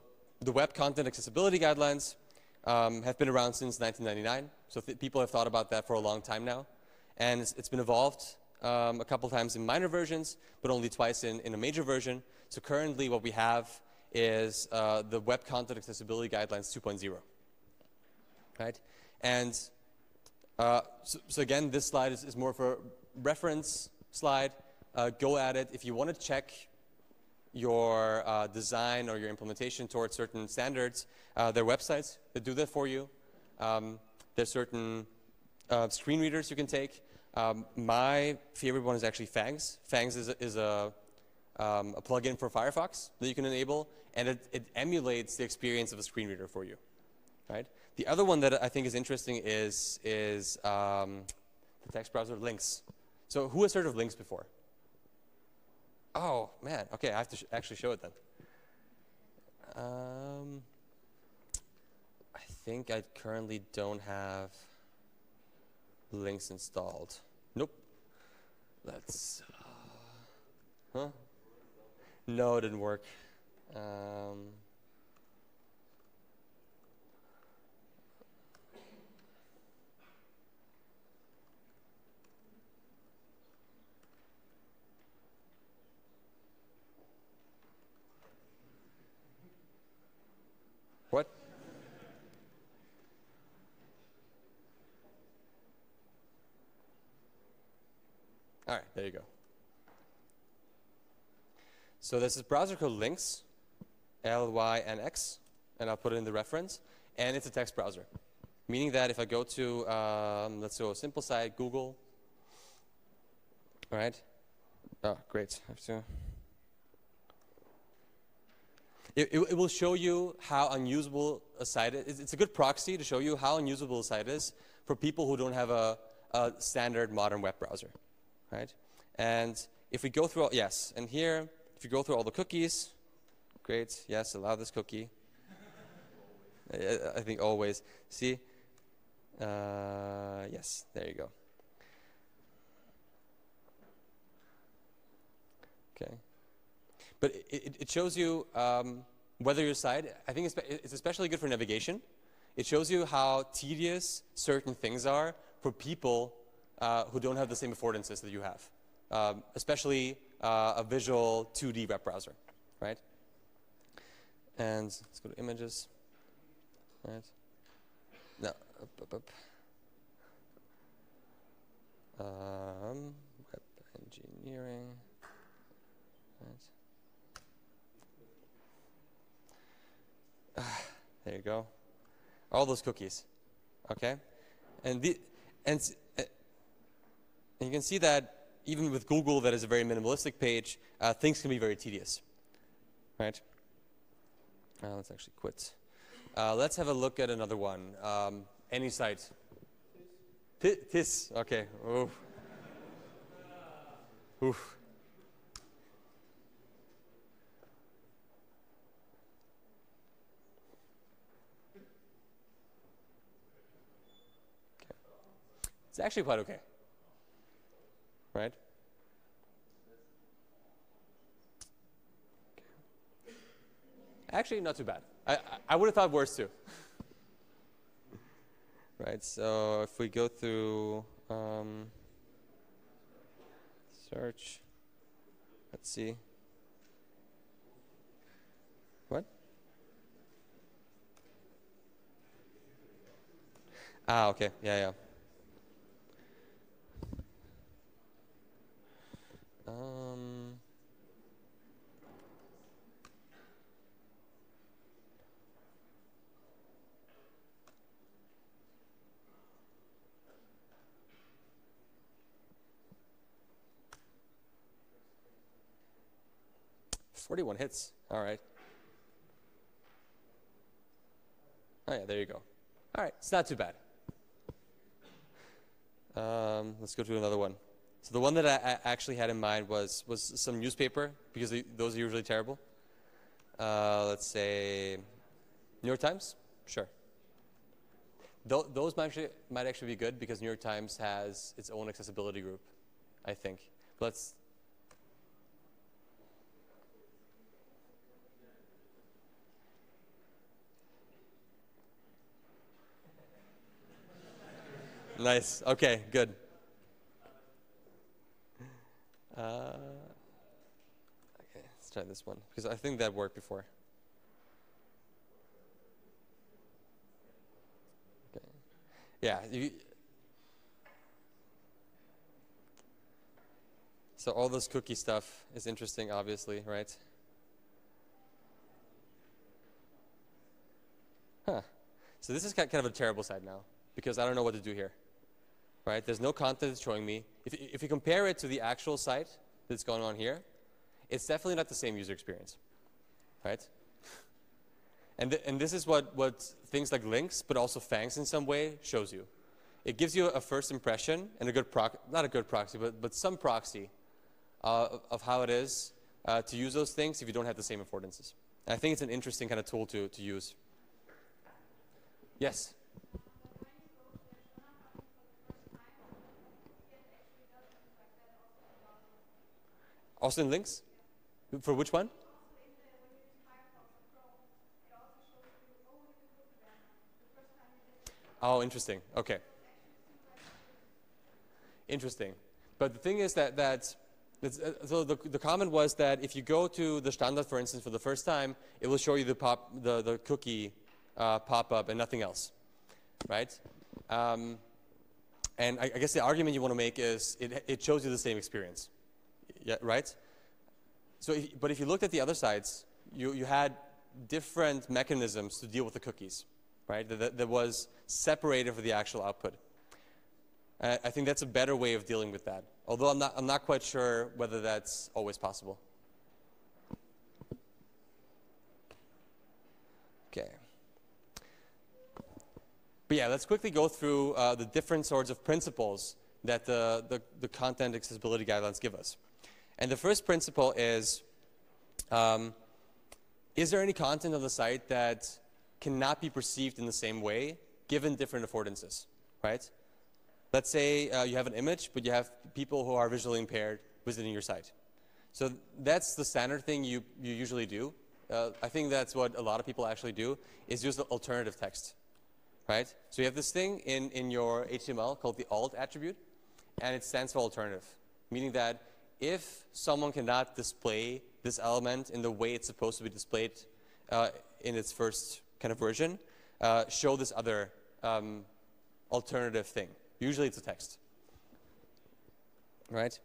the Web Content Accessibility Guidelines um, have been around since 1999. So people have thought about that for a long time now. And it's, it's been evolved um, a couple times in minor versions, but only twice in, in a major version. So currently what we have is uh, the Web Content Accessibility Guidelines 2.0. Right? And uh, so, so, again, this slide is, is, more of a reference slide. Uh, go at it. If you want to check your uh, design or your implementation towards certain standards, uh, there are websites that do that for you. Um, there's certain uh, screen readers you can take. Um, my favorite one is actually Fangs. Fangs is a, is a, um, a plugin for Firefox that you can enable, and it, it, emulates the experience of a screen reader for you. Right? The other one that I think is interesting is, is um, the text browser Lynx. So who has heard of Lynx before? Oh, man. Okay, I have to sh actually show it then. Um, I think I currently don't have Lynx installed. Nope. Let's. Uh, huh? No, it didn't work. Um, What? All right, there you go. So this is browser called Lynx, L-Y-N-X, and I'll put it in the reference, and it's a text browser, meaning that if I go to, um, let's do a simple site, Google, all right? Oh, great. I have to. It, it, it, will show you how unusable a site is. It's a good proxy to show you how unusable a site is for people who don't have a, a standard modern web browser, right? And if we go through, all, yes, and here, if you go through all the cookies, great, yes, allow this cookie. *laughs* I, think always. See? Uh, yes, there you go. Okay. But it, it shows you um, whether your site, I think it's especially good for navigation. It shows you how tedious certain things are for people uh, who don't have the same affordances that you have, um, especially uh, a visual 2D web browser, right? And let's go to images, right? No, up, up, up. Um, web engineering, right? *sighs* there you go. All those cookies. Okay? And, the, and, uh, and you can see that even with Google, that is a very minimalistic page, uh, things can be very tedious. Right? Uh, let's actually quit. Uh, let's have a look at another one. Um, any site. TISS. Okay. Oof. Oof. It's actually quite okay. Right? Actually, not too bad. I, I, would have thought worse too. *laughs* right, so if we go through um, search, let's see. What? Ah, okay. Yeah, yeah. 41 hits. All right. Oh, yeah, there you go. All right, it's not too bad. Um, let's go to another one. So the one that I, I actually had in mind was, was some newspaper, because those are usually terrible. Uh, let's say New York Times? Sure. Th those might actually, might actually be good because New York Times has its own accessibility group, I think. Let's Nice. Okay, good. Uh, okay, let's try this one because I think that worked before. Okay. Yeah. You, so all this cookie stuff is interesting, obviously, right? Huh. So this is kind of a terrible side now because I don't know what to do here right? There's no content showing me. If, if you compare it to the actual site that's going on here, it's definitely not the same user experience, right? And, th and this is what, what things like Lynx, but also fangs in some way, shows you. It gives you a first impression and a good proc, not a good proxy, but, but some proxy uh, of how it is uh, to use those things if you don't have the same affordances. And I think it's an interesting kind of tool to, to use. Yes? Also in Lynx? For which one? Oh, interesting. Okay. Interesting. But the thing is that, that uh, so the, the comment was that if you go to the standard, for instance, for the first time, it will show you the, pop, the, the cookie uh, pop-up and nothing else, right? Um, and I, I, guess the argument you want to make is it, it shows you the same experience yeah, right? So, if, but if you looked at the other sides, you, you had different mechanisms to deal with the cookies, right? That, that was separated for the actual output. Uh, I think that's a better way of dealing with that. Although I'm not, I'm not quite sure whether that's always possible. Okay. But yeah, let's quickly go through uh, the different sorts of principles that the, the, the content accessibility guidelines give us. And the first principle is, um, is there any content on the site that cannot be perceived in the same way given different affordances, right? Let's say uh, you have an image, but you have people who are visually impaired visiting your site. So that's the standard thing you, you usually do. Uh, I think that's what a lot of people actually do, is use the alternative text, right? So you have this thing in, in your HTML called the alt attribute, and it stands for alternative, meaning that if someone cannot display this element in the way it's supposed to be displayed uh, in its first kind of version, uh, show this other um, alternative thing. Usually it's a text. Right?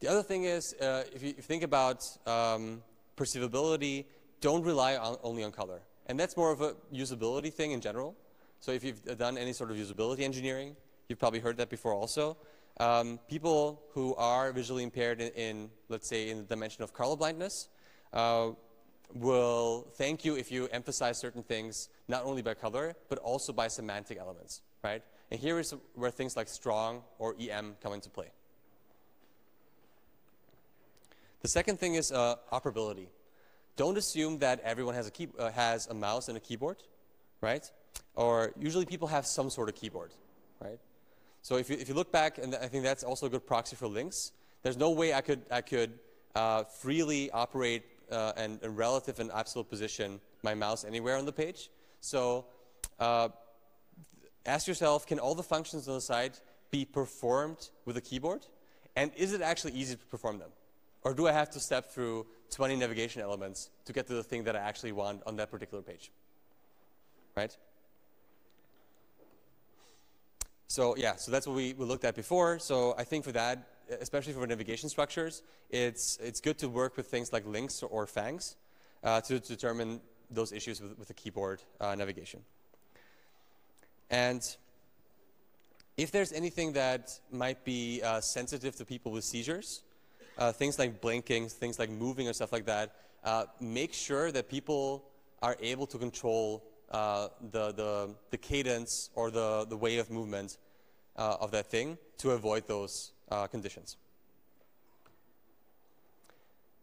The other thing is, uh, if, you, if, you, think about um, perceivability, don't rely on, only on color. And that's more of a usability thing in general. So if you've done any sort of usability engineering, you've probably heard that before also. Um, people who are visually impaired in, in, let's say, in the dimension of colorblindness, uh, will thank you if you emphasize certain things not only by color, but also by semantic elements, right? And here is where things like strong or EM come into play. The second thing is uh, operability. Don't assume that everyone has a, key, uh, has a mouse and a keyboard, right? Or usually people have some sort of keyboard, right? So if you, if you look back, and I think that's also a good proxy for Lynx, there's no way I could, I could uh, freely operate uh, and in relative and absolute position my mouse anywhere on the page. So uh, ask yourself, can all the functions on the site be performed with a keyboard? And is it actually easy to perform them? Or do I have to step through 20 navigation elements to get to the thing that I actually want on that particular page? Right? So yeah, so that's what we, we looked at before. So I think for that, especially for navigation structures, it's, it's good to work with things like Lynx or fangs uh, to, to, determine those issues with, with the keyboard uh, navigation. And if there's anything that might be uh, sensitive to people with seizures, uh, things like blinking, things like moving or stuff like that, uh, make sure that people are able to control uh, the, the, the cadence or the, the way of movement uh, of that thing to avoid those uh, conditions.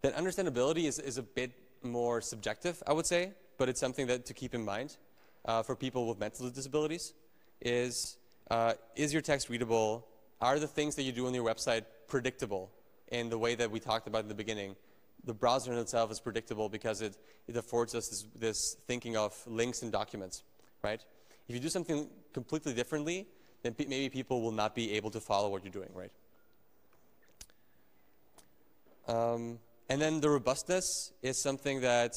Then understandability is, is a bit more subjective, I would say, but it's something that to keep in mind uh, for people with mental disabilities is, uh, is your text readable? Are the things that you do on your website predictable in the way that we talked about in the beginning? The browser in itself is predictable because it, it affords us this, this thinking of links and documents, right? If you do something completely differently, then maybe people will not be able to follow what you're doing, right? Um, and then the robustness is something that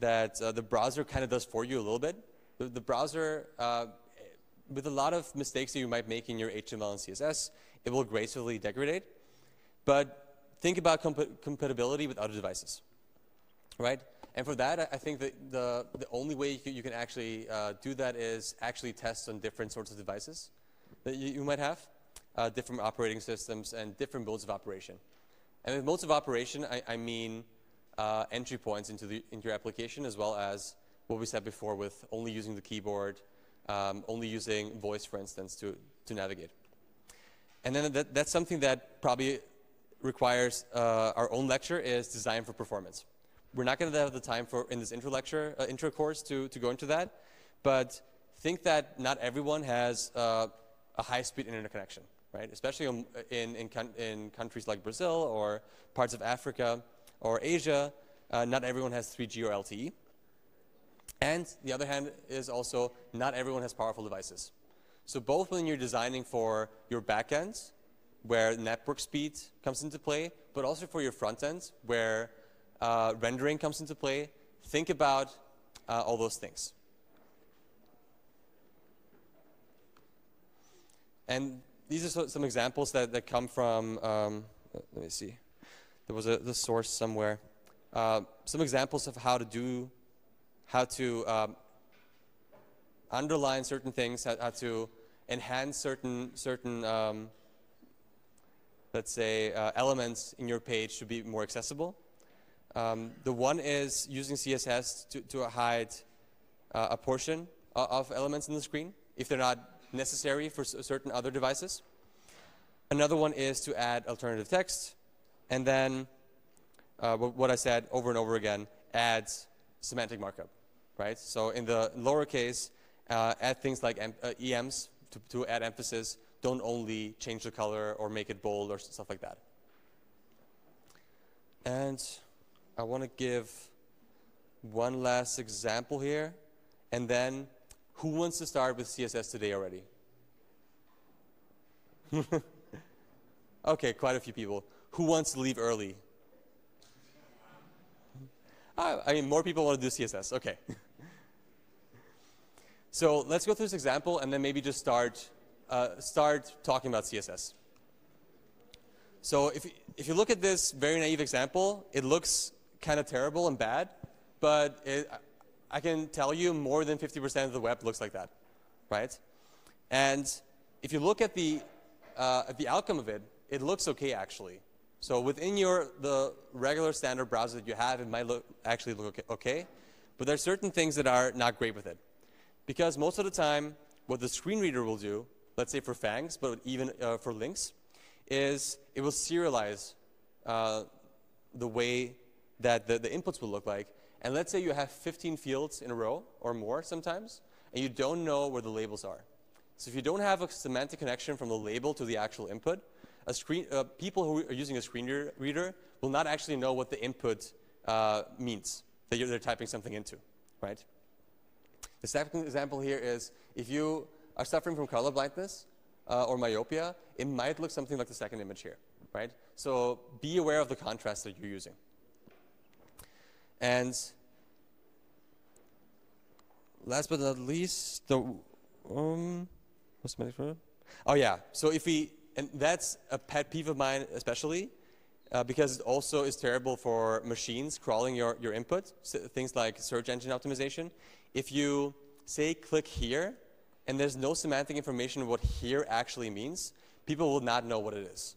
that uh, the browser kind of does for you a little bit. The, the browser, uh, with a lot of mistakes that you might make in your HTML and CSS, it will gracefully degrade. But think about comp compatibility with other devices, right? And for that, I think that the, the only way you can, actually uh, do that is actually test on different sorts of devices that you, you might have, uh, different operating systems and different modes of operation. And with modes of operation, I, I mean uh, entry points into, the, into your application as well as what we said before with only using the keyboard, um, only using voice, for instance, to, to navigate. And then that, that's something that probably requires uh, our own lecture is design for performance we're not going to have the time for in this intro lecture, uh, intro course to, to go into that, but think that not everyone has uh, a high-speed internet connection, right? Especially in, in, in, countries like Brazil or parts of Africa or Asia, uh, not everyone has 3G or LTE. And the other hand is also not everyone has powerful devices. So both when you're designing for your backend, where network speed comes into play, but also for your front end, where uh, rendering comes into play, think about uh, all those things. And these are so, some examples that, that come from, um, let me see, there was a the source somewhere. Uh, some examples of how to do, how to um, underline certain things, how, how, to enhance certain, certain um, let's say, uh, elements in your page to be more accessible. Um, the one is using CSS to, to hide uh, a portion of elements in the screen if they're not necessary for certain other devices. Another one is to add alternative text. And then uh, what I said over and over again, adds semantic markup, right? So in the lowercase, uh, add things like uh, EMs to, to add emphasis. Don't only change the color or make it bold or stuff like that. And I want to give one last example here. And then, who wants to start with CSS today already? *laughs* okay, quite a few people. Who wants to leave early? I mean, more people want to do CSS. Okay. *laughs* so let's go through this example and then maybe just start, uh, start talking about CSS. So if, if you look at this very naive example, it looks kind of terrible and bad, but it, I can tell you more than 50% of the web looks like that, right? And if you look at the, uh, at the outcome of it, it looks okay actually. So within your, the regular standard browser that you have, it might look, actually look okay, okay, but there are certain things that are not great with it. Because most of the time, what the screen reader will do, let's say for fangs, but even uh, for Lynx, is it will serialize uh, the way that the, the inputs will look like. And let's say you have 15 fields in a row or more sometimes, and you don't know where the labels are. So if you don't have a semantic connection from the label to the actual input, a screen, uh, people who are using a screen reader will not actually know what the input uh, means that they're typing something into, right? The second example here is if you are suffering from color blindness uh, or myopia, it might look something like the second image here, right? So be aware of the contrast that you're using. And last but not least, the um, what's my next one? Oh yeah. So if we and that's a pet peeve of mine, especially uh, because it also is terrible for machines crawling your your input. So things like search engine optimization. If you say click here, and there's no semantic information of what here actually means, people will not know what it is.